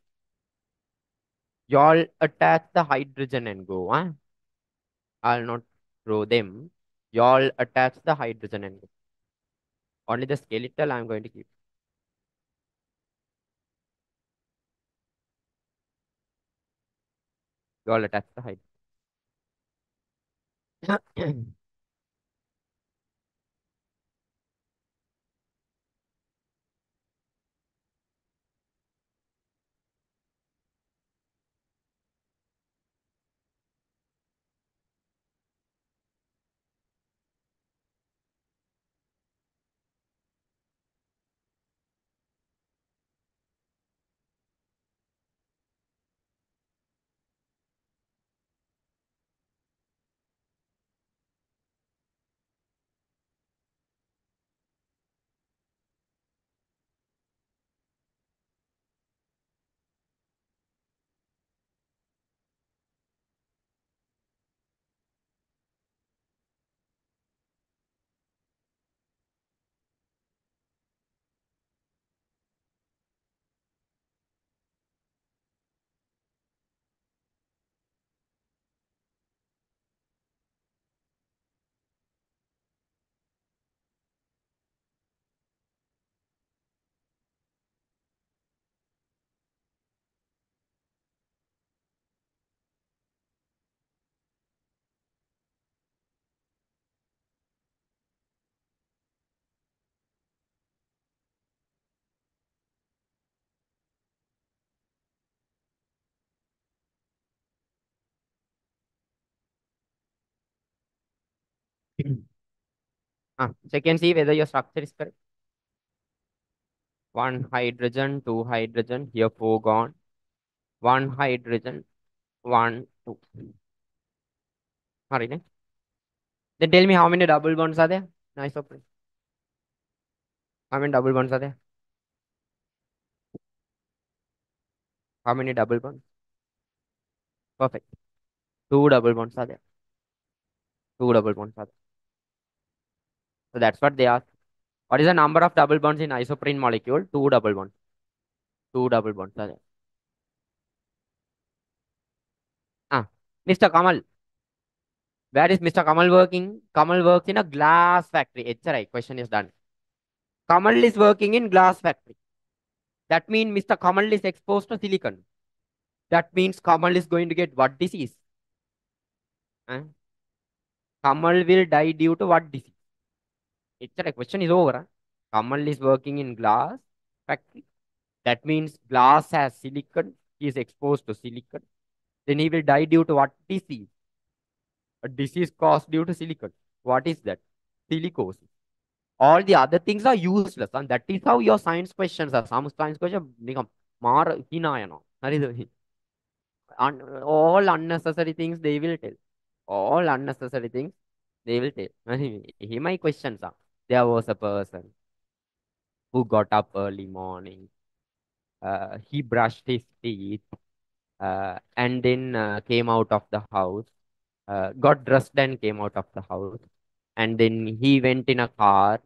You all attach the hydrogen and go. Huh? I'll not draw them. You all attach the hydrogen and. Only the skeletal I'm going to keep. You all attach the hydrogen. [clears throat] ah, check can see whether your structure is correct. One hydrogen, two hydrogen, here four gone. One hydrogen, one, two. Hurry, Then tell me how many double bonds are there? Nice open. How many double bonds are there? How many double bonds? Perfect. Two double bonds are there. Two double bonds are there. So that's what they ask. What is the number of double bonds in isoprene molecule? Two double bonds. Two double bonds are there. Ah, Mr. Kamal. Where is Mr. Kamal working? Kamal works in a glass factory. It's HRI question is done. Kamal is working in glass factory. That means Mr. Kamal is exposed to silicon. That means Kamal is going to get what disease? Eh? Kamal will die due to what disease? HRI question is over. Kamal is working in glass factory. That means glass has silicon. He is exposed to silicon. Then he will die due to what disease? A disease caused due to silicon. What is that? Silicosis. All the other things are useless. And that is how your science questions are. Some science questions become mar hinayana. All unnecessary things they will tell. All unnecessary things they will tell. Here my questions are. There was a person who got up early morning. Uh, he brushed his teeth. uh, and then uh, came out of the house, uh, got dressed and came out of the house. And then he went in a car.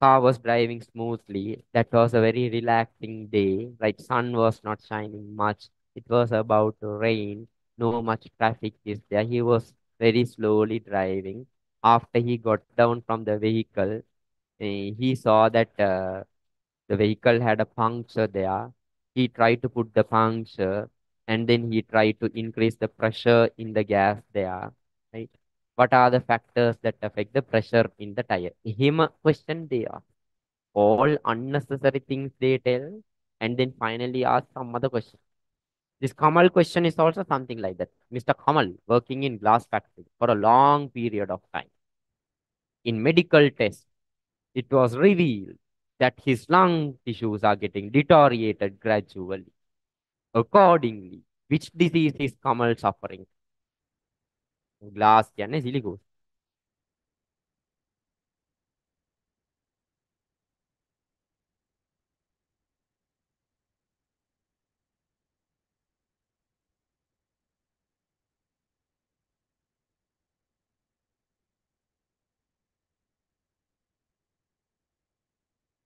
Car was driving smoothly. That was a very relaxing day. Right, sun was not shining much. It was about to rain. No much traffic is there. He was very slowly driving. After he got down from the vehicle, eh, he saw that uh, the vehicle had a puncture there. He tried to put the puncture and then he tried to increase the pressure in the gas there. Right? What are the factors that affect the pressure in the tire? Him question ask. All unnecessary things they tell and then finally ask some other question. This Kamal question is also something like that. Mr. Kamal working in glass factory for a long period of time. In medical test, it was revealed that his lung tissues are getting deteriorated gradually. Accordingly, which disease is Kamal suffering? Glass කියන්නේ silicose.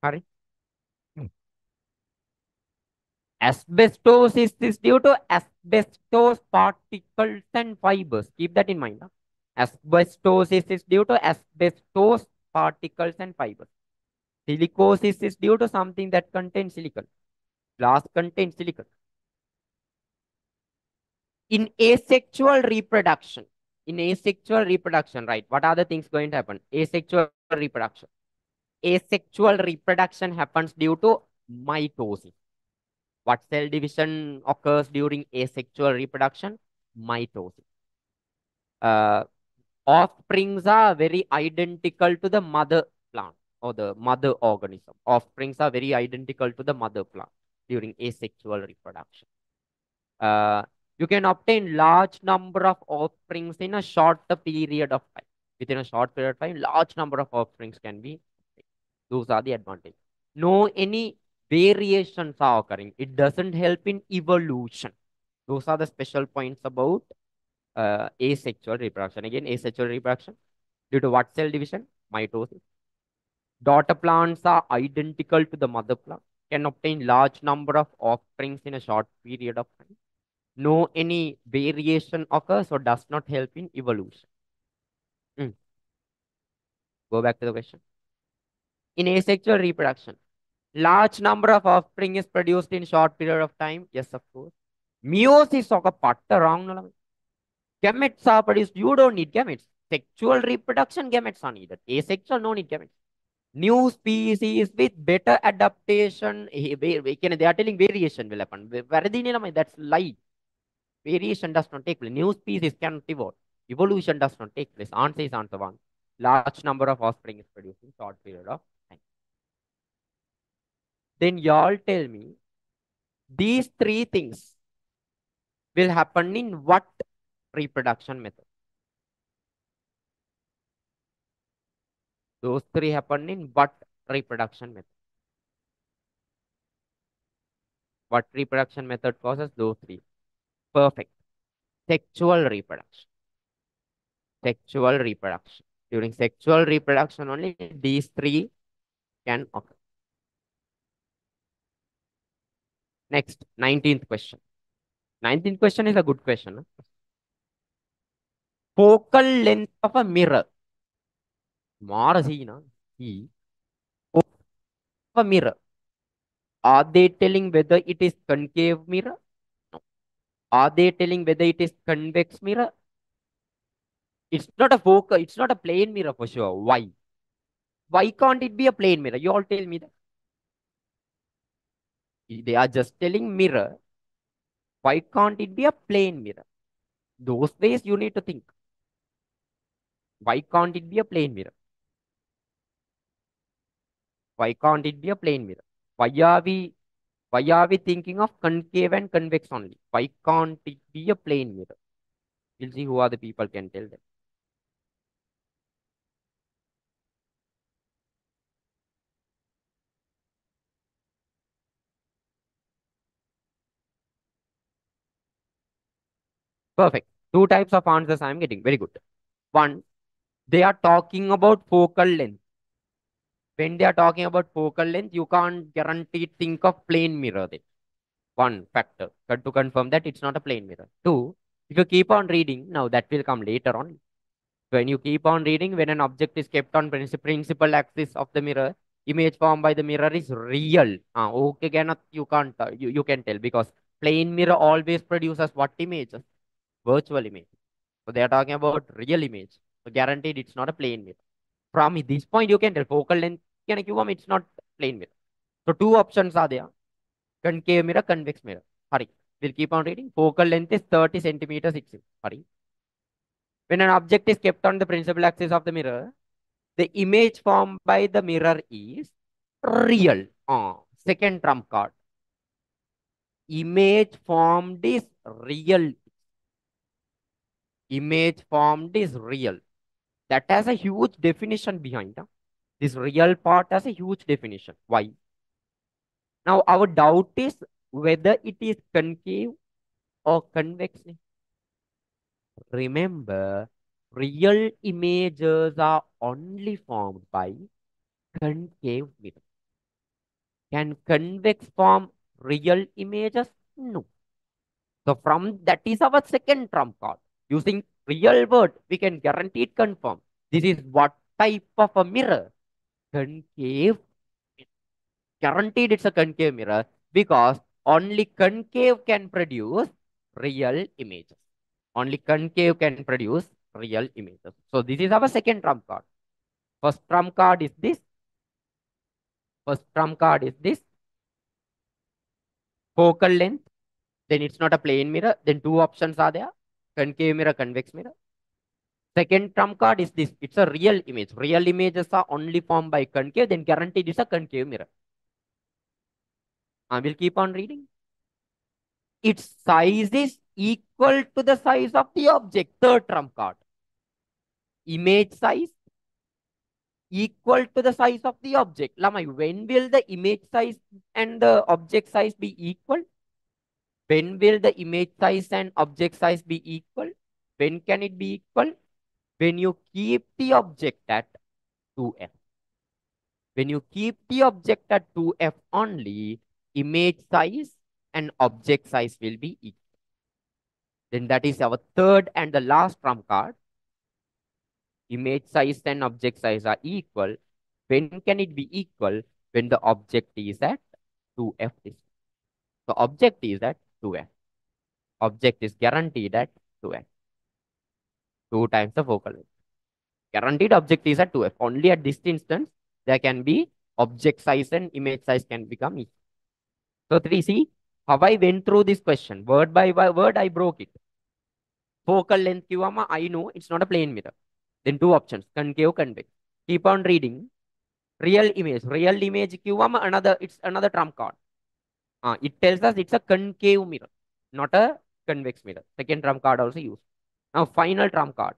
හරි. Hmm. Asbestosis is due to asbestos particles and fibers. Keep that in mind. Huh? Asbestosis is due to asbestos particles and fibers. Silicosis is due to something that contains silicon. Glass contains silicon. In asexual reproduction, in asexual reproduction, right? What are the things going to happen? Asexual reproduction. Asexual reproduction happens due to mitosis. What cell division occurs during asexual reproduction? Mitosis. Uh, offsprings are very identical to the mother plant or the mother organism. Offsprings are very identical to the mother plant during asexual reproduction. Uh, you can obtain large number of offsprings in a shorter period of time. Within a short period of time, large number of offsprings can be. Those are the advantages. No any variations are occurring. It doesn't help in evolution. Those are the special points about uh, asexual reproduction. Again, asexual reproduction due to what cell division? Mitosis. Daughter plants are identical to the mother plant, can obtain large number of offsprings in a short period of time. No any variation occurs or does not help in evolution. Mm. Go back to the question In asexual reproduction, large number of offspring is produced in short period of time. Yes, of course. Meiosis ఒక పట్ట wrong gametes are produced. You don't need gametes. Sexual reproduction gametes are needed. Asexual, no need gametes. New species with better adaptation. They are telling variation will happen. That's lie. Variation does not take place. New species cannot evolve. Evolution does not take place. Answer is answer one. Large number of offspring is produced in short period of time. then y'all tell me these three things will happen in what reproduction method? Those three happen in what reproduction method? What reproduction method causes those three? Perfect. Sexual reproduction. Sexual reproduction. During sexual reproduction only these three can occur. Next, 19th question. 19th question is a good question. Focal length of a mirror. Marasina. See. Of a mirror. Are they telling whether it is concave mirror? No. Are they telling whether it is convex mirror? It's not a focal, it's not a plane mirror for sure. Why? Why can't it be a plane mirror? You all tell me that. They are just telling mirror. Why can't it be a plane mirror? Those ways you need to think. Why can't it be a plane mirror? Why can't it be a plane mirror? Why are we why are we thinking of concave and convex only? Why can't it be a plane mirror? We'll see who are the people can tell them. Perfect. Two types of answers I am getting. Very good. One, they are talking about focal length. When they are talking about focal length, you can't guarantee think of plane mirror then. One factor to confirm that it's not a plane mirror. Two, if you keep on reading, now that will come later on. When you keep on reading, when an object is kept on principal axis of the mirror, image formed by the mirror is real. Uh, okay, cannot, you can't, uh, you, you can tell because plane mirror always produces what images? Virtual image. So they are talking about real image. So guaranteed it's not a plane mirror. From this point, you can tell focal length, it's not plane mirror. So two options are there. Concave mirror, convex mirror. Hurry. We'll keep on reading. Focal length is 30 centimeters. Hurry. When an object is kept on the principal axis of the mirror, the image formed by the mirror is real. Uh, second trump card. Image formed is real. Image formed is real. That has a huge definition behind. Huh? This real part has a huge definition. Why? Now, our doubt is whether it is concave or convex. Remember, real images are only formed by concave mirror. Can convex form real images? No. So from that is our second trump card. Using real word, we can guarantee it confirm. This is what type of a mirror? Concave. Guaranteed it's a concave mirror because only concave can produce real images. Only concave can produce real images. So this is our second trump card. First trump card is this. First trump card is this. Focal length. Then it's not a plane mirror. Then two options are there. Concave mirror, convex mirror. Second trump card is this. It's a real image. Real images are only formed by concave. Then guaranteed it's a concave mirror. I will keep on reading. Its size is equal to the size of the object. Third trump card. Image size equal to the size of the object. Lamai, when will the image size and the object size be equal? When will the image size and object size be equal? When can it be equal? When you keep the object at 2f. When you keep the object at 2f only, image size and object size will be equal. Then that is our third and the last trump card. Image size and object size are equal. When can it be equal? When the object is at 2f distance. So object is at 2f. Object is guaranteed at 2f. 2 times the focal length. Guaranteed object is at 2f. Only at this instance, there can be object size and image size can become equal. So 3, see how I went through this question. Word by word, I broke it. Focal length, I know it's not a plane mirror. Then two options, concave, convex. Keep on reading. Real image. Real image, another, it's another trump card. Uh, it tells us it's a concave mirror, not a convex mirror. Second trump card also used. Now, final trump card.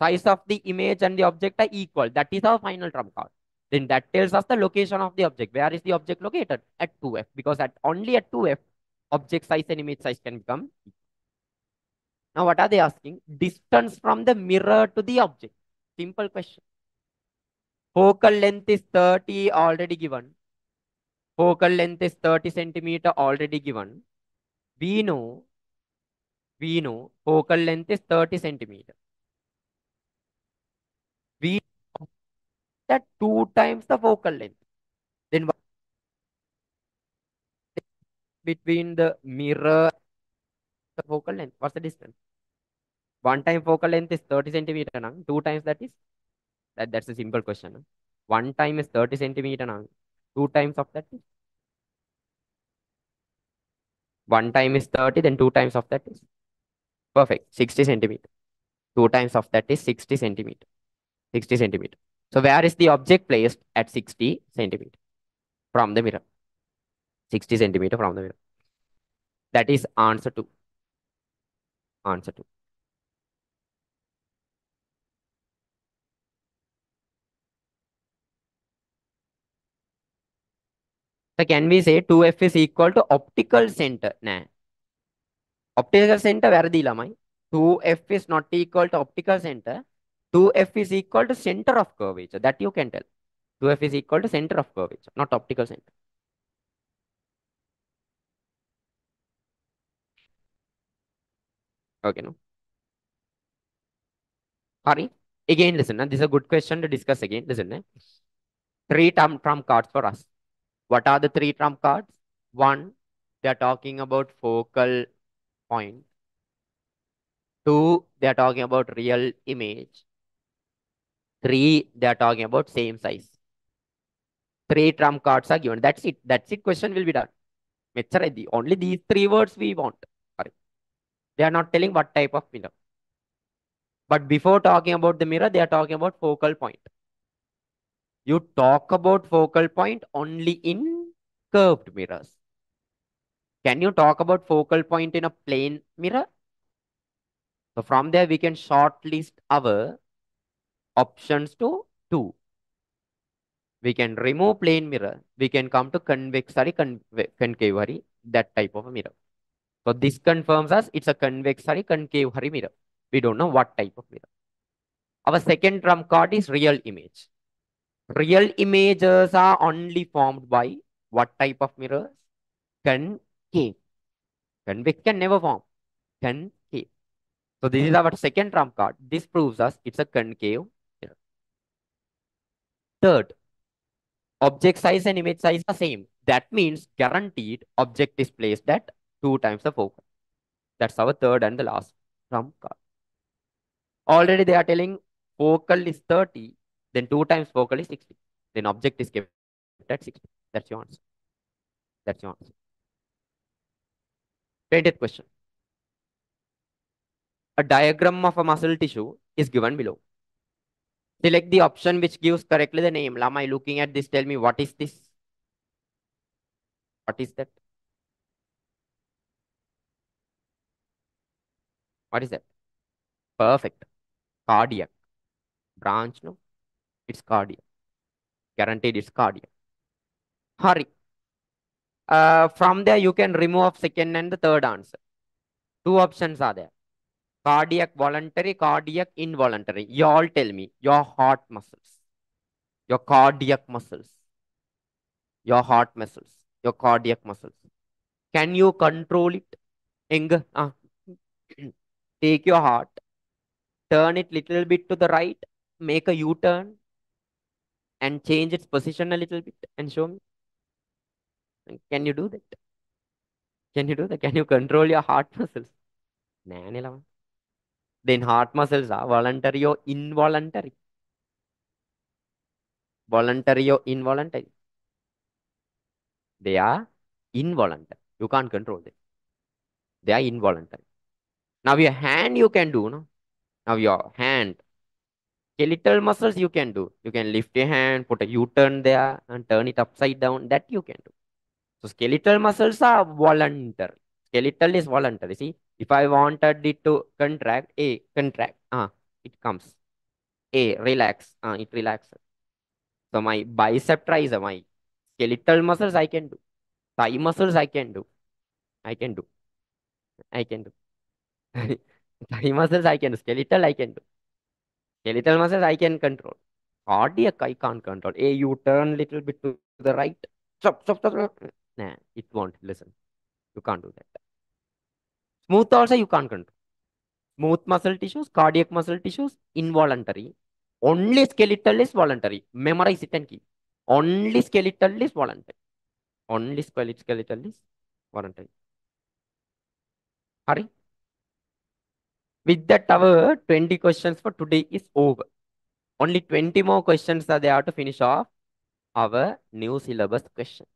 Size of the image and the object are equal. That is our final trump card. Then that tells us the location of the object. Where is the object located? At 2f. Because at only at 2f, object size and image size can become equal. Now, what are they asking? Distance from the mirror to the object. Simple question. Focal length is 30 already given. Focal length is 30 centimeter already given. We hmm. know, we know focal length is 30 centimeter. We that two times the focal length. Then between the mirror the focal length? What's the distance? One time focal length is 30 centimeter. Now. Two times that is? That, that's a simple question. One time is 30 centimeter. Now. Two times of that is? One time is 30, then two times of that is? Perfect. 60 centimeter. Two times of that is 60 centimeter. 60 centimeter. So where is the object placed at 60 centimeter from the mirror? 60 centimeter from the mirror. That is answer 2 answer to. So can we say 2f is equal to optical center? Nah. Optical center වැරදි ළමයි. 2f is not equal to optical center. 2f is equal to center of curvature. That you can tell. 2f is equal to center of curvature, not optical center. Okay, no? Sorry. Again, listen. This is a good question to discuss again. Listen. Eh? Three trump, trump cards for us. What are the three trump cards? One, they are talking about focal point. Two, they are talking about real image. Three, they are talking about same size. Three trump cards are given. That's it. That's it. Question will be done. Only these three words we want. They are not telling what type of mirror. But before talking about the mirror, they are talking about focal point. You talk about focal point only in curved mirrors. Can you talk about focal point in a plane mirror? So from there, we can shortlist our options to two. We can remove plane mirror. We can come to convex, sorry, concave, sorry, that type of a mirror. So this confirms us it's a convex, sorry, concave mirror. We don't know what type of mirror. Our second trump card is real image. Real images are only formed by what type of mirrors? Concave. Convex can never form. Concave. So this is our second trump card. This proves us it's a concave mirror. Third, object size and image size are same. That means guaranteed object is placed at two times the focal. That's our third and the last trump card. Already they are telling focal is 30, then 2 times focal is 60. Then object is kept at 60. That's your answer. That's your answer. 20th question. A diagram of a muscle tissue is given below. Select the option which gives correctly the name. Lama, looking at this, tell me what is this? What is that? What is that? Perfect. Cardiac. Branch, no? It's cardiac. Guaranteed it's cardiac. Hurry. Uh, from there, you can remove second and the third answer. Two options are there. Cardiac voluntary, cardiac involuntary. You all tell me your heart muscles, your cardiac muscles, your heart muscles, your cardiac muscles. Can you control it? Eng, uh, take your heart, turn it little bit to the right, make a U-turn, and change its position a little bit and show me. Can you do that? Can you do that? Can you control your heart muscles? Then heart muscles are voluntary or involuntary. Voluntary or involuntary. They are involuntary. You can't control them. They are involuntary. Now your hand you can do, no? Now your hand, skeletal muscles you can do. You can lift your hand, put a U-turn there and turn it upside down. That you can do. So skeletal muscles are voluntary. Skeletal is voluntary. See, if I wanted it to contract, A, contract, ah, uh, it comes. A, relax, ah, uh, it relaxes. So my bicep triceps, my skeletal muscles I can do. Thigh muscles I can do. I can do. I can do. [laughs] Thigh muscles I can do. Skeletal I can do. Skeletal muscles I can control. Cardiac I can't control. A, you turn little bit to the right. Stop, stop, stop. stop. Nah, it won't listen. You can't do that. Smooth also you can't control. Smooth muscle tissues, cardiac muscle tissues, involuntary. Only skeletal is voluntary. Memorize it and keep. Only skeletal is voluntary. Only skeletal is voluntary. Hurry. With that, our 20 questions for today is over. Only 20 more questions are there to finish off our new syllabus questions.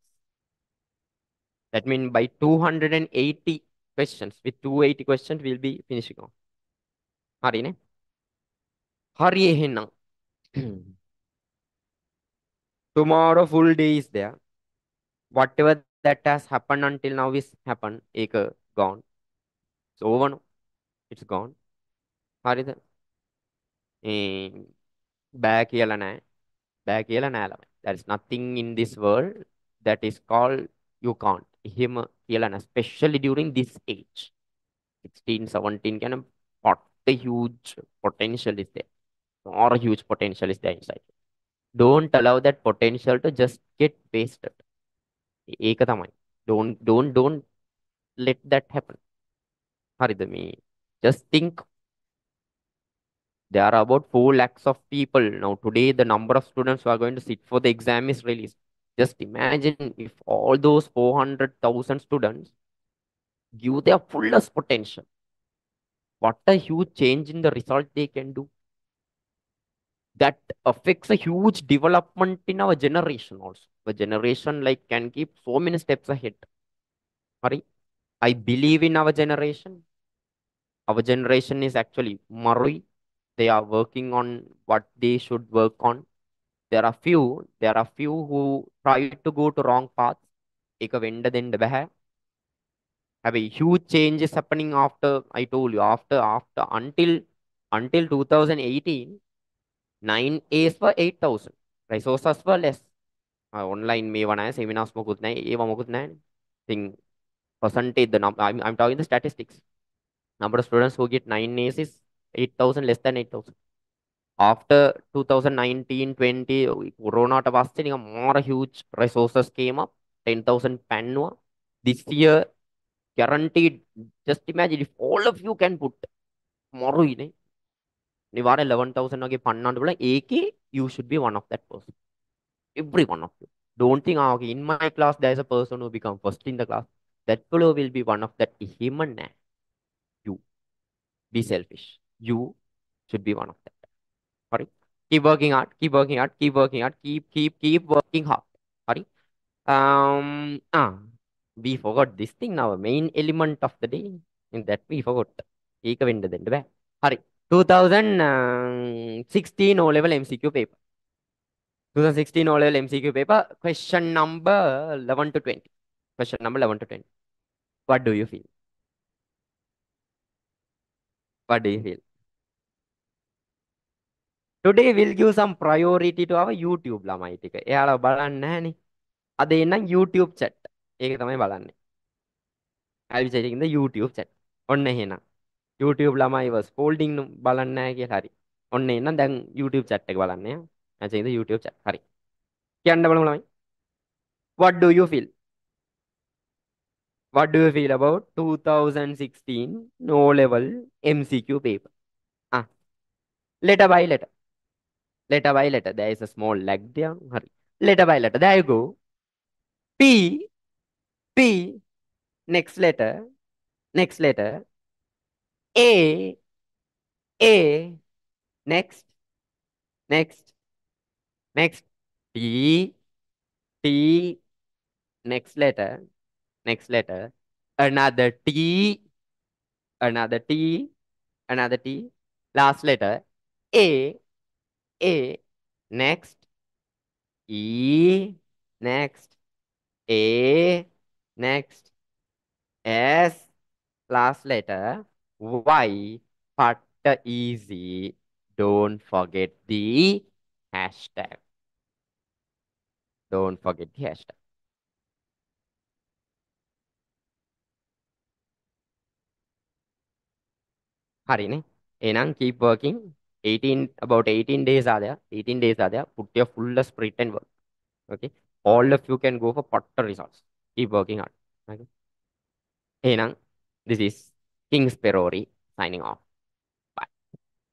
That means by 280 questions, with 280 questions, we'll be finishing off. Ne? Hurry, now. Tomorrow full day is there. Whatever that has happened until now is happened. Ek gone. It's over now. It's gone. හරිද බෑ කියලා නෑ බෑ කියලා නෑ ළමයි there is nothing in this world that is called you can't එහෙම කියලා නෑ especially during this age 16 17 කියන what a huge potential is there. Or a huge potential is there inside. Don't allow that potential to just get wasted. ඒක තමයි. Don't don't don't let that happen. හරිද මේ just think there are about 4 lakhs of people now today the number of students who are going to sit for the exam is released just imagine if all those 400,000 students give their fullest potential. What a huge change in the result they can do. That affects a huge development in our generation also. The generation like can keep so many steps ahead. Sorry, I believe in our generation our generation is actually Marui. They are working on what they should work on. There are few, there are few who try to go to wrong paths. Have a huge change is happening after I told you after after until until 2018, 9 A's were 8,000. Resources were less. Uh, online may one seminars, Thing percentage the number I'm, I'm talking the statistics number of students who get 9 A's is 8,000, less than 8,000. After 2019-20, Corona a more huge resources came up, 10,000 Panua. This year, guaranteed, just imagine if all of you can put more in it. 11,000 again, you should be one of that person. Every one of you. Don't think, okay, in my class, there is a person who become first in the class. That fellow will be one of that human be selfish you should be one of that sorry keep working hard keep working hard keep working hard keep keep keep working hard sorry um ah we forgot this thing now main element of the day in that we forgot ඒක වෙන්න දෙන්න බෑ හරි 2016 O level MCQ paper 2016 O level MCQ paper question number 11 to 20 question number 11 to 20 what do you feel What do you feel today we'll give some priority to our YouTube ළමයි ටික. එයාලා බලන්නේ නැහනේ අද එන්නම් YouTube chat. ඒක තමයි බලන්නේ. I'll be checking the YouTube chat. ඔන්න එහෙනම්. YouTube ළමයි was folding බලන්නේ නැහැ කියලා හරි. ඔන්න එහෙනම් දැන් YouTube chat එක බලන්න යා I'll check the YouTube chat. හරි. කියන්න බලමු ළමයි. What do you feel? What do you feel about 2016 no level MCQ paper? Ah letter by letter. Letter by letter. There is a small lag there. Hurry. Letter by letter. There you go. P, P, next letter, next letter, A, A, next, next, next, T, T, next letter, next letter, another T, another T, another T, last letter, A, A, next, E, next, a, next, S, last letter, Y, part easy. Don't forget the hashtag. Don't forget the hashtag. හරිනේ එහෙනම් keep working 18 about 18 days are there 18 days are there put your full spirit and work okay all of you can go for better results. Keep working hard. Okay. Hey, this is King's Perori signing off.